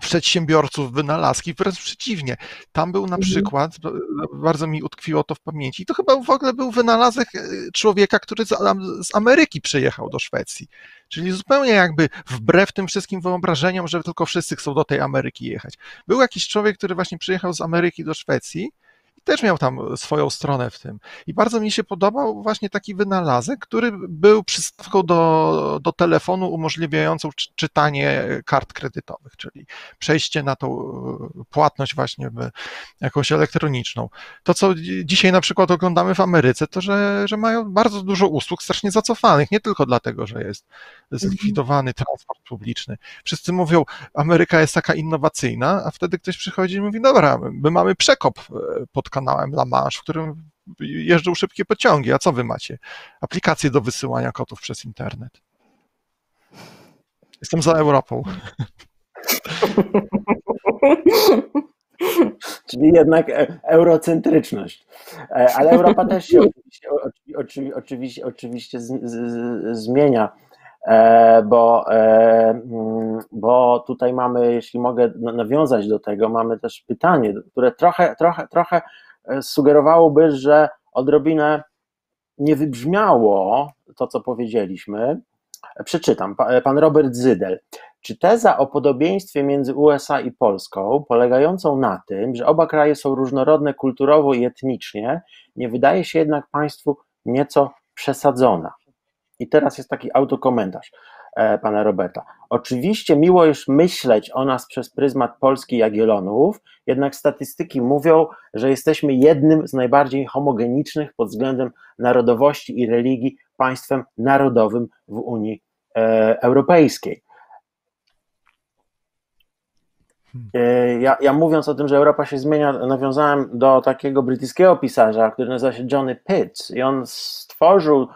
przedsiębiorców, wynalazki, wręcz przeciwnie. Tam był na mhm. przykład, bardzo mi utkwiło to w pamięci, to chyba w ogóle był wynalazek e, człowieka, który z Ameryki przyjechał do Szwecji. Czyli zupełnie jakby wbrew tym wszystkim wyobrażeniom, że tylko wszyscy chcą do tej Ameryki jechać. Był jakiś człowiek, który właśnie przyjechał z Ameryki do Szwecji też miał tam swoją stronę w tym. I bardzo mi się podobał właśnie taki wynalazek, który był przystawką do, do telefonu umożliwiającą czytanie kart kredytowych, czyli przejście na tą e, płatność właśnie jakąś elektroniczną. To, co dzisiaj na przykład oglądamy w Ameryce, to że, że mają bardzo dużo usług strasznie zacofanych, nie tylko dlatego, że jest zlikwidowany transport publiczny. Wszyscy mówią, Ameryka jest taka innowacyjna, a wtedy ktoś przychodzi i mówi, dobra, my mamy przekop e, pod kanałem La Manche, w którym jeżdżą szybkie pociągi, a co wy macie? Aplikacje do wysyłania kotów przez internet. Jestem za Europą. Czyli jednak e, eurocentryczność. E, ale Europa też się oczywiście, oczywiście, oczywiście z, z, zmienia, e, bo, mm, bo tutaj mamy, jeśli mogę nawiązać do tego, mamy też pytanie, które trochę, trochę, trochę sugerowałoby, że odrobinę nie wybrzmiało to, co powiedzieliśmy. Przeczytam. Pan Robert Zydel. Czy teza o podobieństwie między USA i Polską, polegającą na tym, że oba kraje są różnorodne kulturowo i etnicznie, nie wydaje się jednak Państwu nieco przesadzona? I teraz jest taki autokomentarz e, pana Roberta. Oczywiście miło już myśleć o nas przez pryzmat Polski Jagiellonów, jednak statystyki mówią, że jesteśmy jednym z najbardziej homogenicznych pod względem narodowości i religii państwem narodowym w Unii e, Europejskiej. E, ja, ja, mówiąc o tym, że Europa się zmienia, nawiązałem do takiego brytyjskiego pisarza, który nazywa się Johnny Pitts i on stworzył e,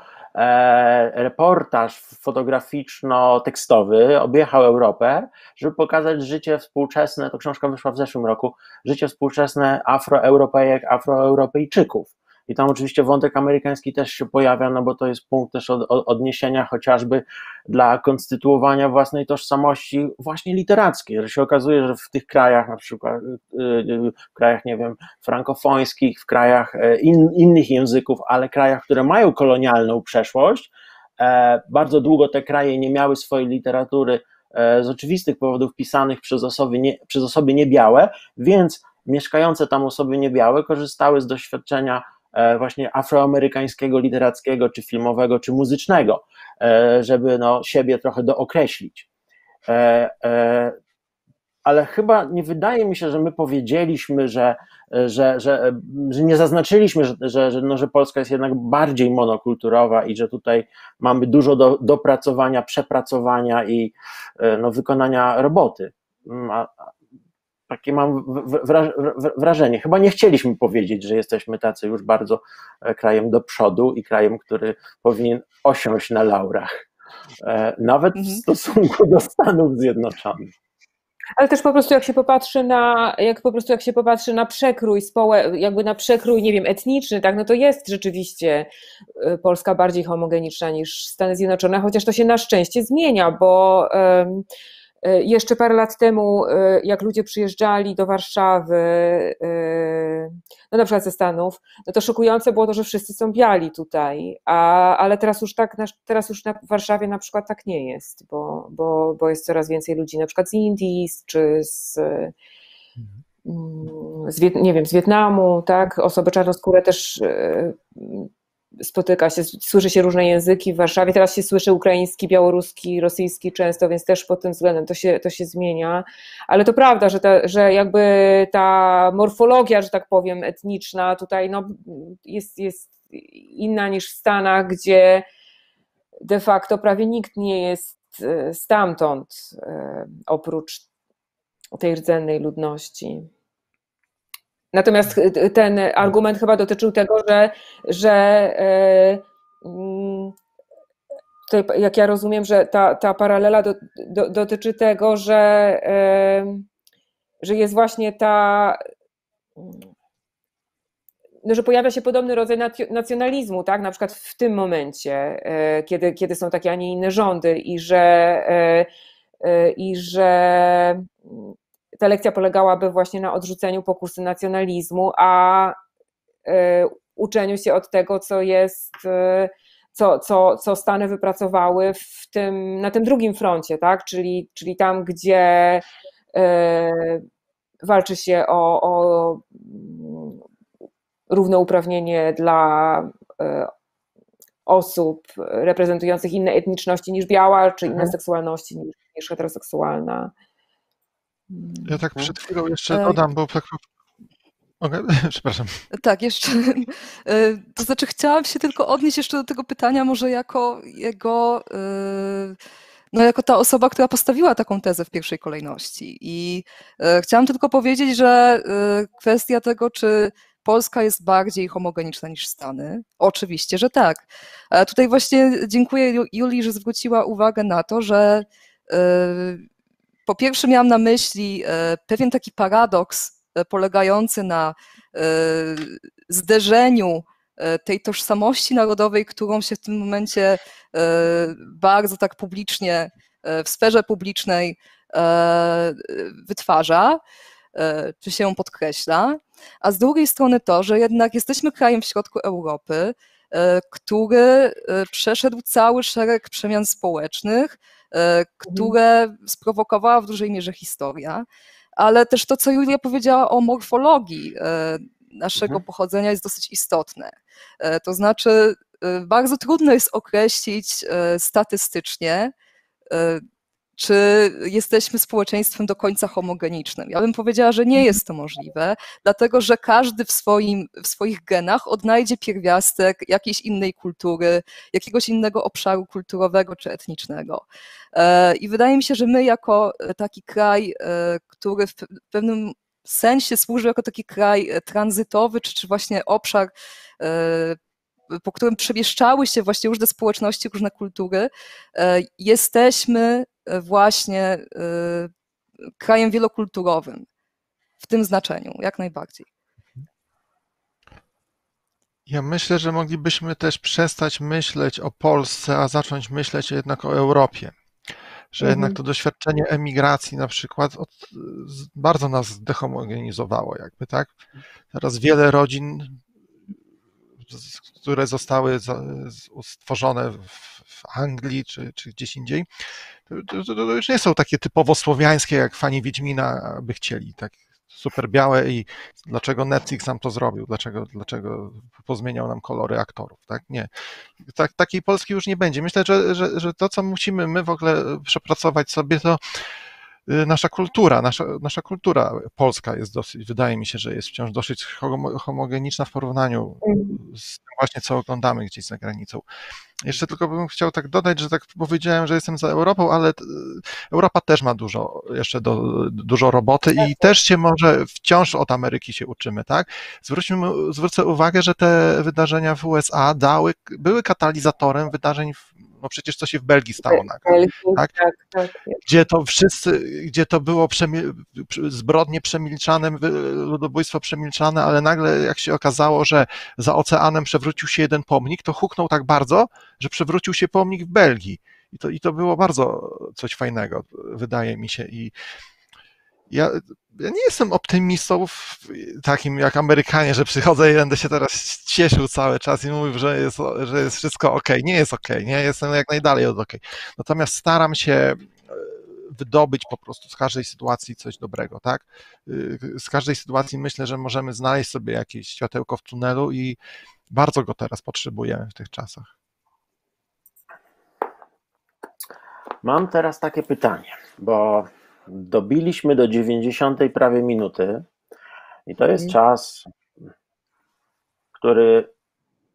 reportaż fotograficzno-tekstowy, objechał Europę, żeby pokazać życie współczesne, to książka wyszła w zeszłym roku, życie współczesne Afroeuropejek, Afroeuropejczyków. I tam oczywiście wątek amerykański też się pojawia, no bo to jest punkt też od, od, odniesienia chociażby dla konstytuowania własnej tożsamości właśnie literackiej, że się okazuje, że w tych krajach, na przykład y, y, w krajach, nie wiem, frankofońskich, w krajach e, in, innych języków, ale krajach, które mają kolonialną przeszłość, e, bardzo długo te kraje nie miały swojej literatury e, z oczywistych powodów pisanych przez osoby, nie, przez osoby niebiałe, więc mieszkające tam osoby niebiałe korzystały z doświadczenia właśnie afroamerykańskiego, literackiego, czy filmowego, czy muzycznego, e, żeby no, siebie trochę dookreślić. E, ale chyba nie wydaje mi się, że my powiedzieliśmy, że, że, że, że nie zaznaczyliśmy, że, że, że, no, że Polska jest jednak bardziej monokulturowa i że tutaj mamy dużo do dopracowania, przepracowania i no, wykonania roboty. Mm, a, takie mam wrażenie. Chyba nie chcieliśmy powiedzieć, że jesteśmy tacy już bardzo e, krajem do przodu i krajem, który powinien osiąść na laurach, e, nawet w mhm. stosunku do Stanów Zjednoczonych. Ale też po prostu jak się popatrzy na, jak po prostu jak się popatrzy na przekrój społeczny, jakby na przekrój, nie wiem, etniczny, tak, no to jest rzeczywiście e, Polska bardziej homogeniczna niż Stany Zjednoczone, chociaż to się na szczęście zmienia, bo jeszcze parę lat temu, e, jak ludzie przyjeżdżali do Warszawy, e, no na przykład ze Stanów, no to szokujące było to, że wszyscy są biali tutaj, a, ale teraz już tak, teraz już w Warszawie na przykład tak nie jest, bo, bo, bo jest coraz więcej ludzi na przykład z Indii, czy z, mm, z nie wiem, z Wietnamu, tak, osoby czarnoskóre też spotyka się, słyszy się różne języki w Warszawie. Teraz się słyszy ukraiński, białoruski, rosyjski często, więc też pod tym względem to się, to się zmienia. Ale to prawda, że, ta, że jakby ta morfologia, że tak powiem, etniczna tutaj no, jest, jest inna niż w Stanach, gdzie de facto prawie nikt nie jest e, stamtąd, e, oprócz tej rdzennej ludności. Natomiast y, ten argument chyba dotyczył tego, że, że e, mm, tutaj, jak ja rozumiem, że ta, ta paralela do, do, dotyczy tego, że, e, że jest właśnie ta no, że pojawia się podobny rodzaj nacjonalizmu, tak? Na przykład w tym momencie, e, kiedy, kiedy są takie, a nie inne rządy i że, i że ta lekcja polegałaby właśnie na odrzuceniu pokusy nacjonalizmu, a e, uczeniu się od tego, co jest, e, co, co, co Stany wypracowały w tym, na tym drugim froncie, tak? czyli, czyli tam, gdzie e, walczy się o, o równouprawnienie dla osób reprezentujących inne etniczności niż biała, czy inne mhm. seksualności niż, niż heteroseksualna. Ja tak przed chwilą jeszcze dodam, bo tak Okay. Przepraszam. Tak, jeszcze. E, to znaczy, chciałam się tylko odnieść jeszcze do tego pytania, może jako jego. E, no, jako ta osoba, która postawiła taką tezę w pierwszej kolejności. I e, chciałam tylko powiedzieć, że kwestia tego, czy Polska jest bardziej homogeniczna niż Stany? Oczywiście, że tak. Tutaj właśnie dziękuję Julii, że zwróciła uwagę na to, że po pierwsze miałam na myśli pewien taki paradoks E, polegający na e, zderzeniu e, tej tożsamości narodowej, którą się w tym momencie bardzo tak publicznie, w sferze publicznej wytwarza, czy się podkreśla, a z drugiej strony to, że jednak jesteśmy krajem w środku Europy, który przeszedł cały szereg przemian społecznych. Które sprowokowała w dużej mierze historia ale też to, co Julia powiedziała o morfologii e, naszego mhm. pochodzenia jest dosyć istotne. E, to znaczy, e, bardzo trudno jest określić statystycznie, czy jesteśmy społeczeństwem do końca homogenicznym. Ja bym powiedziała, że nie mhm. jest to możliwe, dlatego że każdy w, swoim, w swoich genach odnajdzie pierwiastek jakiejś innej kultury, jakiegoś innego obszaru kulturowego czy etnicznego. E, I wydaje mi się, że my jako taki kraj, e, który w pewnym sensie służy jako taki kraj tranzytowy, czy, czy właśnie obszar e, po którym przemieszczały się właśnie różne społeczności, różne kultury, jesteśmy właśnie y, krajem wielokulturowym w tym znaczeniu, jak najbardziej. Ja myślę, że moglibyśmy też przestać myśleć o Polsce, a zacząć myśleć jednak o Europie. Że mhm. jednak to doświadczenie emigracji na przykład od, bardzo nas zdehomogenizowało, jakby, tak? Teraz wiele rodzin, które zostały stworzone w Anglii czy, czy gdzieś indziej, to, to, to, już nie są takie typowo słowiańskie, jak fani Wiedźmina by chcieli, tak super białe i dlaczego Netflix nam to zrobił, dlaczego, dlaczego pozmieniał nam kolory aktorów, tak? Nie. Tak, takiej Polski już nie będzie. Myślę, że, że, że to, co musimy my w ogóle przepracować sobie, to nasza kultura, nasza, nasza kultura polska jest dosyć, wydaje mi się, że jest wciąż dosyć homogeniczna w porównaniu mhm. z tym właśnie, co oglądamy gdzieś za granicą. Jeszcze tylko bym chciał tak dodać, że tak powiedziałem, że jestem za Europą, ale Europa też ma dużo, jeszcze do, dużo roboty i też się może wciąż od Ameryki się uczymy, tak? Zwróćmy, zwrócę uwagę, że te wydarzenia w USA dały, były katalizatorem wydarzeń w no przecież co się w Belgii stało nagle, tak? Tak, tak, Gdzie to wszyscy, gdzie to było przemil, zbrodnie przemilczane, ludobójstwo przemilczane, ale nagle jak się okazało, że za oceanem przewrócił się jeden pomnik, to huknął tak bardzo, że przewrócił się pomnik w Belgii. I to, I to było bardzo coś fajnego, wydaje mi się. I ja, ja nie jestem optymistą takim jak Amerykanie, że przychodzę i będę się teraz cieszył cały czas i mówił, że jest, że jest wszystko ok. Nie jest ok, nie jestem jak najdalej od ok. Natomiast staram się e, wydobyć po prostu z każdej sytuacji coś dobrego, tak? Z każdej sytuacji myślę, że możemy znaleźć sobie jakieś światełko w tunelu i bardzo go teraz potrzebujemy w tych czasach. Mam teraz takie pytanie, bo dobiliśmy do 90 prawie minuty i to jest mhm. czas, który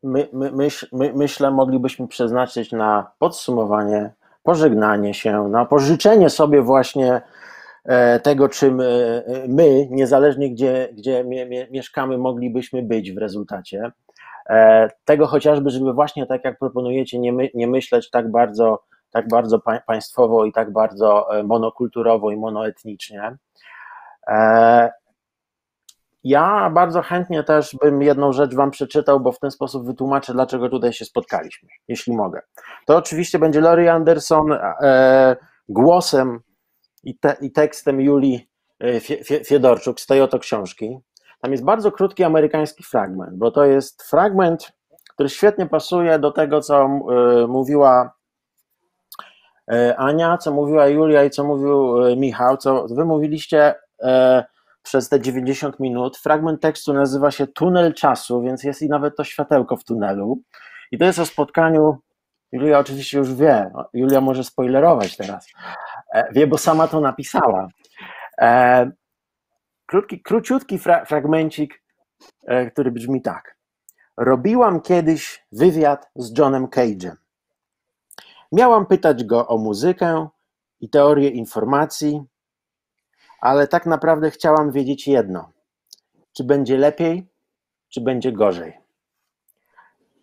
my, my, myśl, my, myślę moglibyśmy przeznaczyć na podsumowanie, pożegnanie się, na pożyczenie sobie właśnie e, tego, czym e, my, niezależnie gdzie, gdzie mieszkamy, moglibyśmy być w rezultacie. E, tego chociażby, żeby właśnie tak jak proponujecie, nie, my, nie myśleć tak bardzo tak bardzo państwowo i tak bardzo e, monokulturowo i monoetnicznie. E, ja bardzo chętnie też bym jedną rzecz Wam przeczytał, bo w ten sposób wytłumaczę, dlaczego tutaj się spotkaliśmy, jeśli mogę. To oczywiście będzie Laurie Anderson e, głosem i, te, i, tekstem Julii Fiedorczuk z tej oto książki. Tam jest bardzo krótki amerykański fragment, bo to jest fragment, który świetnie pasuje do tego, co mówiła Ania, co mówiła Julia i co mówił e, Michał, co wy mówiliście, e, przez te 90 minut. Fragment tekstu nazywa się Tunel Czasu, więc jest i nawet to światełko w tunelu. I to jest o spotkaniu. Julia oczywiście już wie. Julia może spoilerować teraz. E, wie, bo sama to napisała. E, krótki, króciutki fra fragmencik, e, który brzmi tak. Robiłam kiedyś wywiad z Johnem Cage'em. Miałam pytać go o muzykę i teorię informacji, ale tak naprawdę chciałam wiedzieć jedno: czy będzie lepiej, czy będzie gorzej.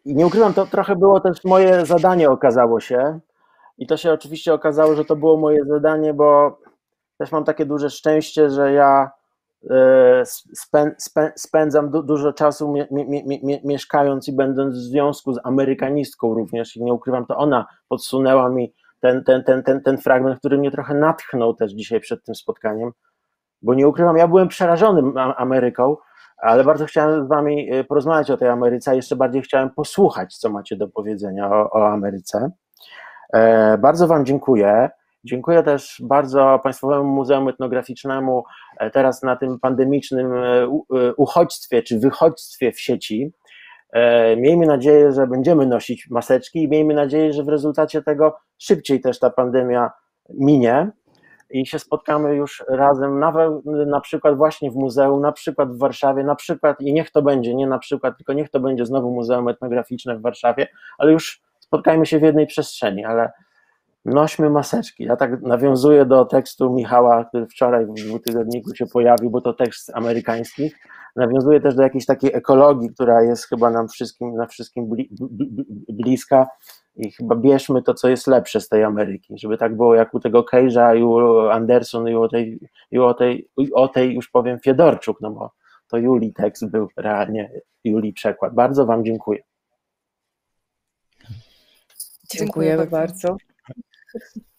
I nie ukrywam, to trochę było też moje zadanie, okazało się. I to się oczywiście okazało, że to było moje zadanie, bo też mam takie duże szczęście, że ja spędzam dużo czasu mieszkając i będąc w związku z amerykanistką również. I nie ukrywam, to ona podsunęła mi ten, ten, ten, ten, ten fragment, który mnie trochę natchnął też dzisiaj przed tym spotkaniem, bo nie ukrywam, ja byłem przerażony Ameryką, ale bardzo chciałem z Wami e, porozmawiać o tej Ameryce, a jeszcze bardziej chciałem posłuchać, co macie do powiedzenia o, o Ameryce. E, bardzo Wam dziękuję. Dziękuję też bardzo Państwowemu Muzeum Etnograficznemu e, teraz na tym pandemicznym uchodźstwie czy wychodźstwie w sieci. Miejmy nadzieję, że będziemy nosić maseczki i miejmy nadzieję, że w rezultacie tego szybciej też ta pandemia minie i się spotkamy już razem, nawet na przykład właśnie w muzeum, na przykład w Warszawie, na przykład, i niech to będzie, nie na przykład, tylko niech to będzie znowu Muzeum Etnograficzne w Warszawie, ale już spotkajmy się w jednej przestrzeni, ale nośmy maseczki. Ja tak nawiązuję do tekstu Michała, który wczoraj w dwutygodniku się pojawił, bo to tekst amerykański. Nawiązuję też do jakiejś takiej ekologii, która jest chyba nam wszystkim, na wszystkim bliska i chyba bierzmy to, co jest lepsze z tej Ameryki, żeby tak było jak u tego Cage'a i u Anderson i o tej, i o tej, i o tej już powiem Fiedorczuk, no bo to Juli tekst był realnie, Juli przekład. Bardzo Wam dziękuję. Dziękujemy bardzo. bardzo. 그렇습니다.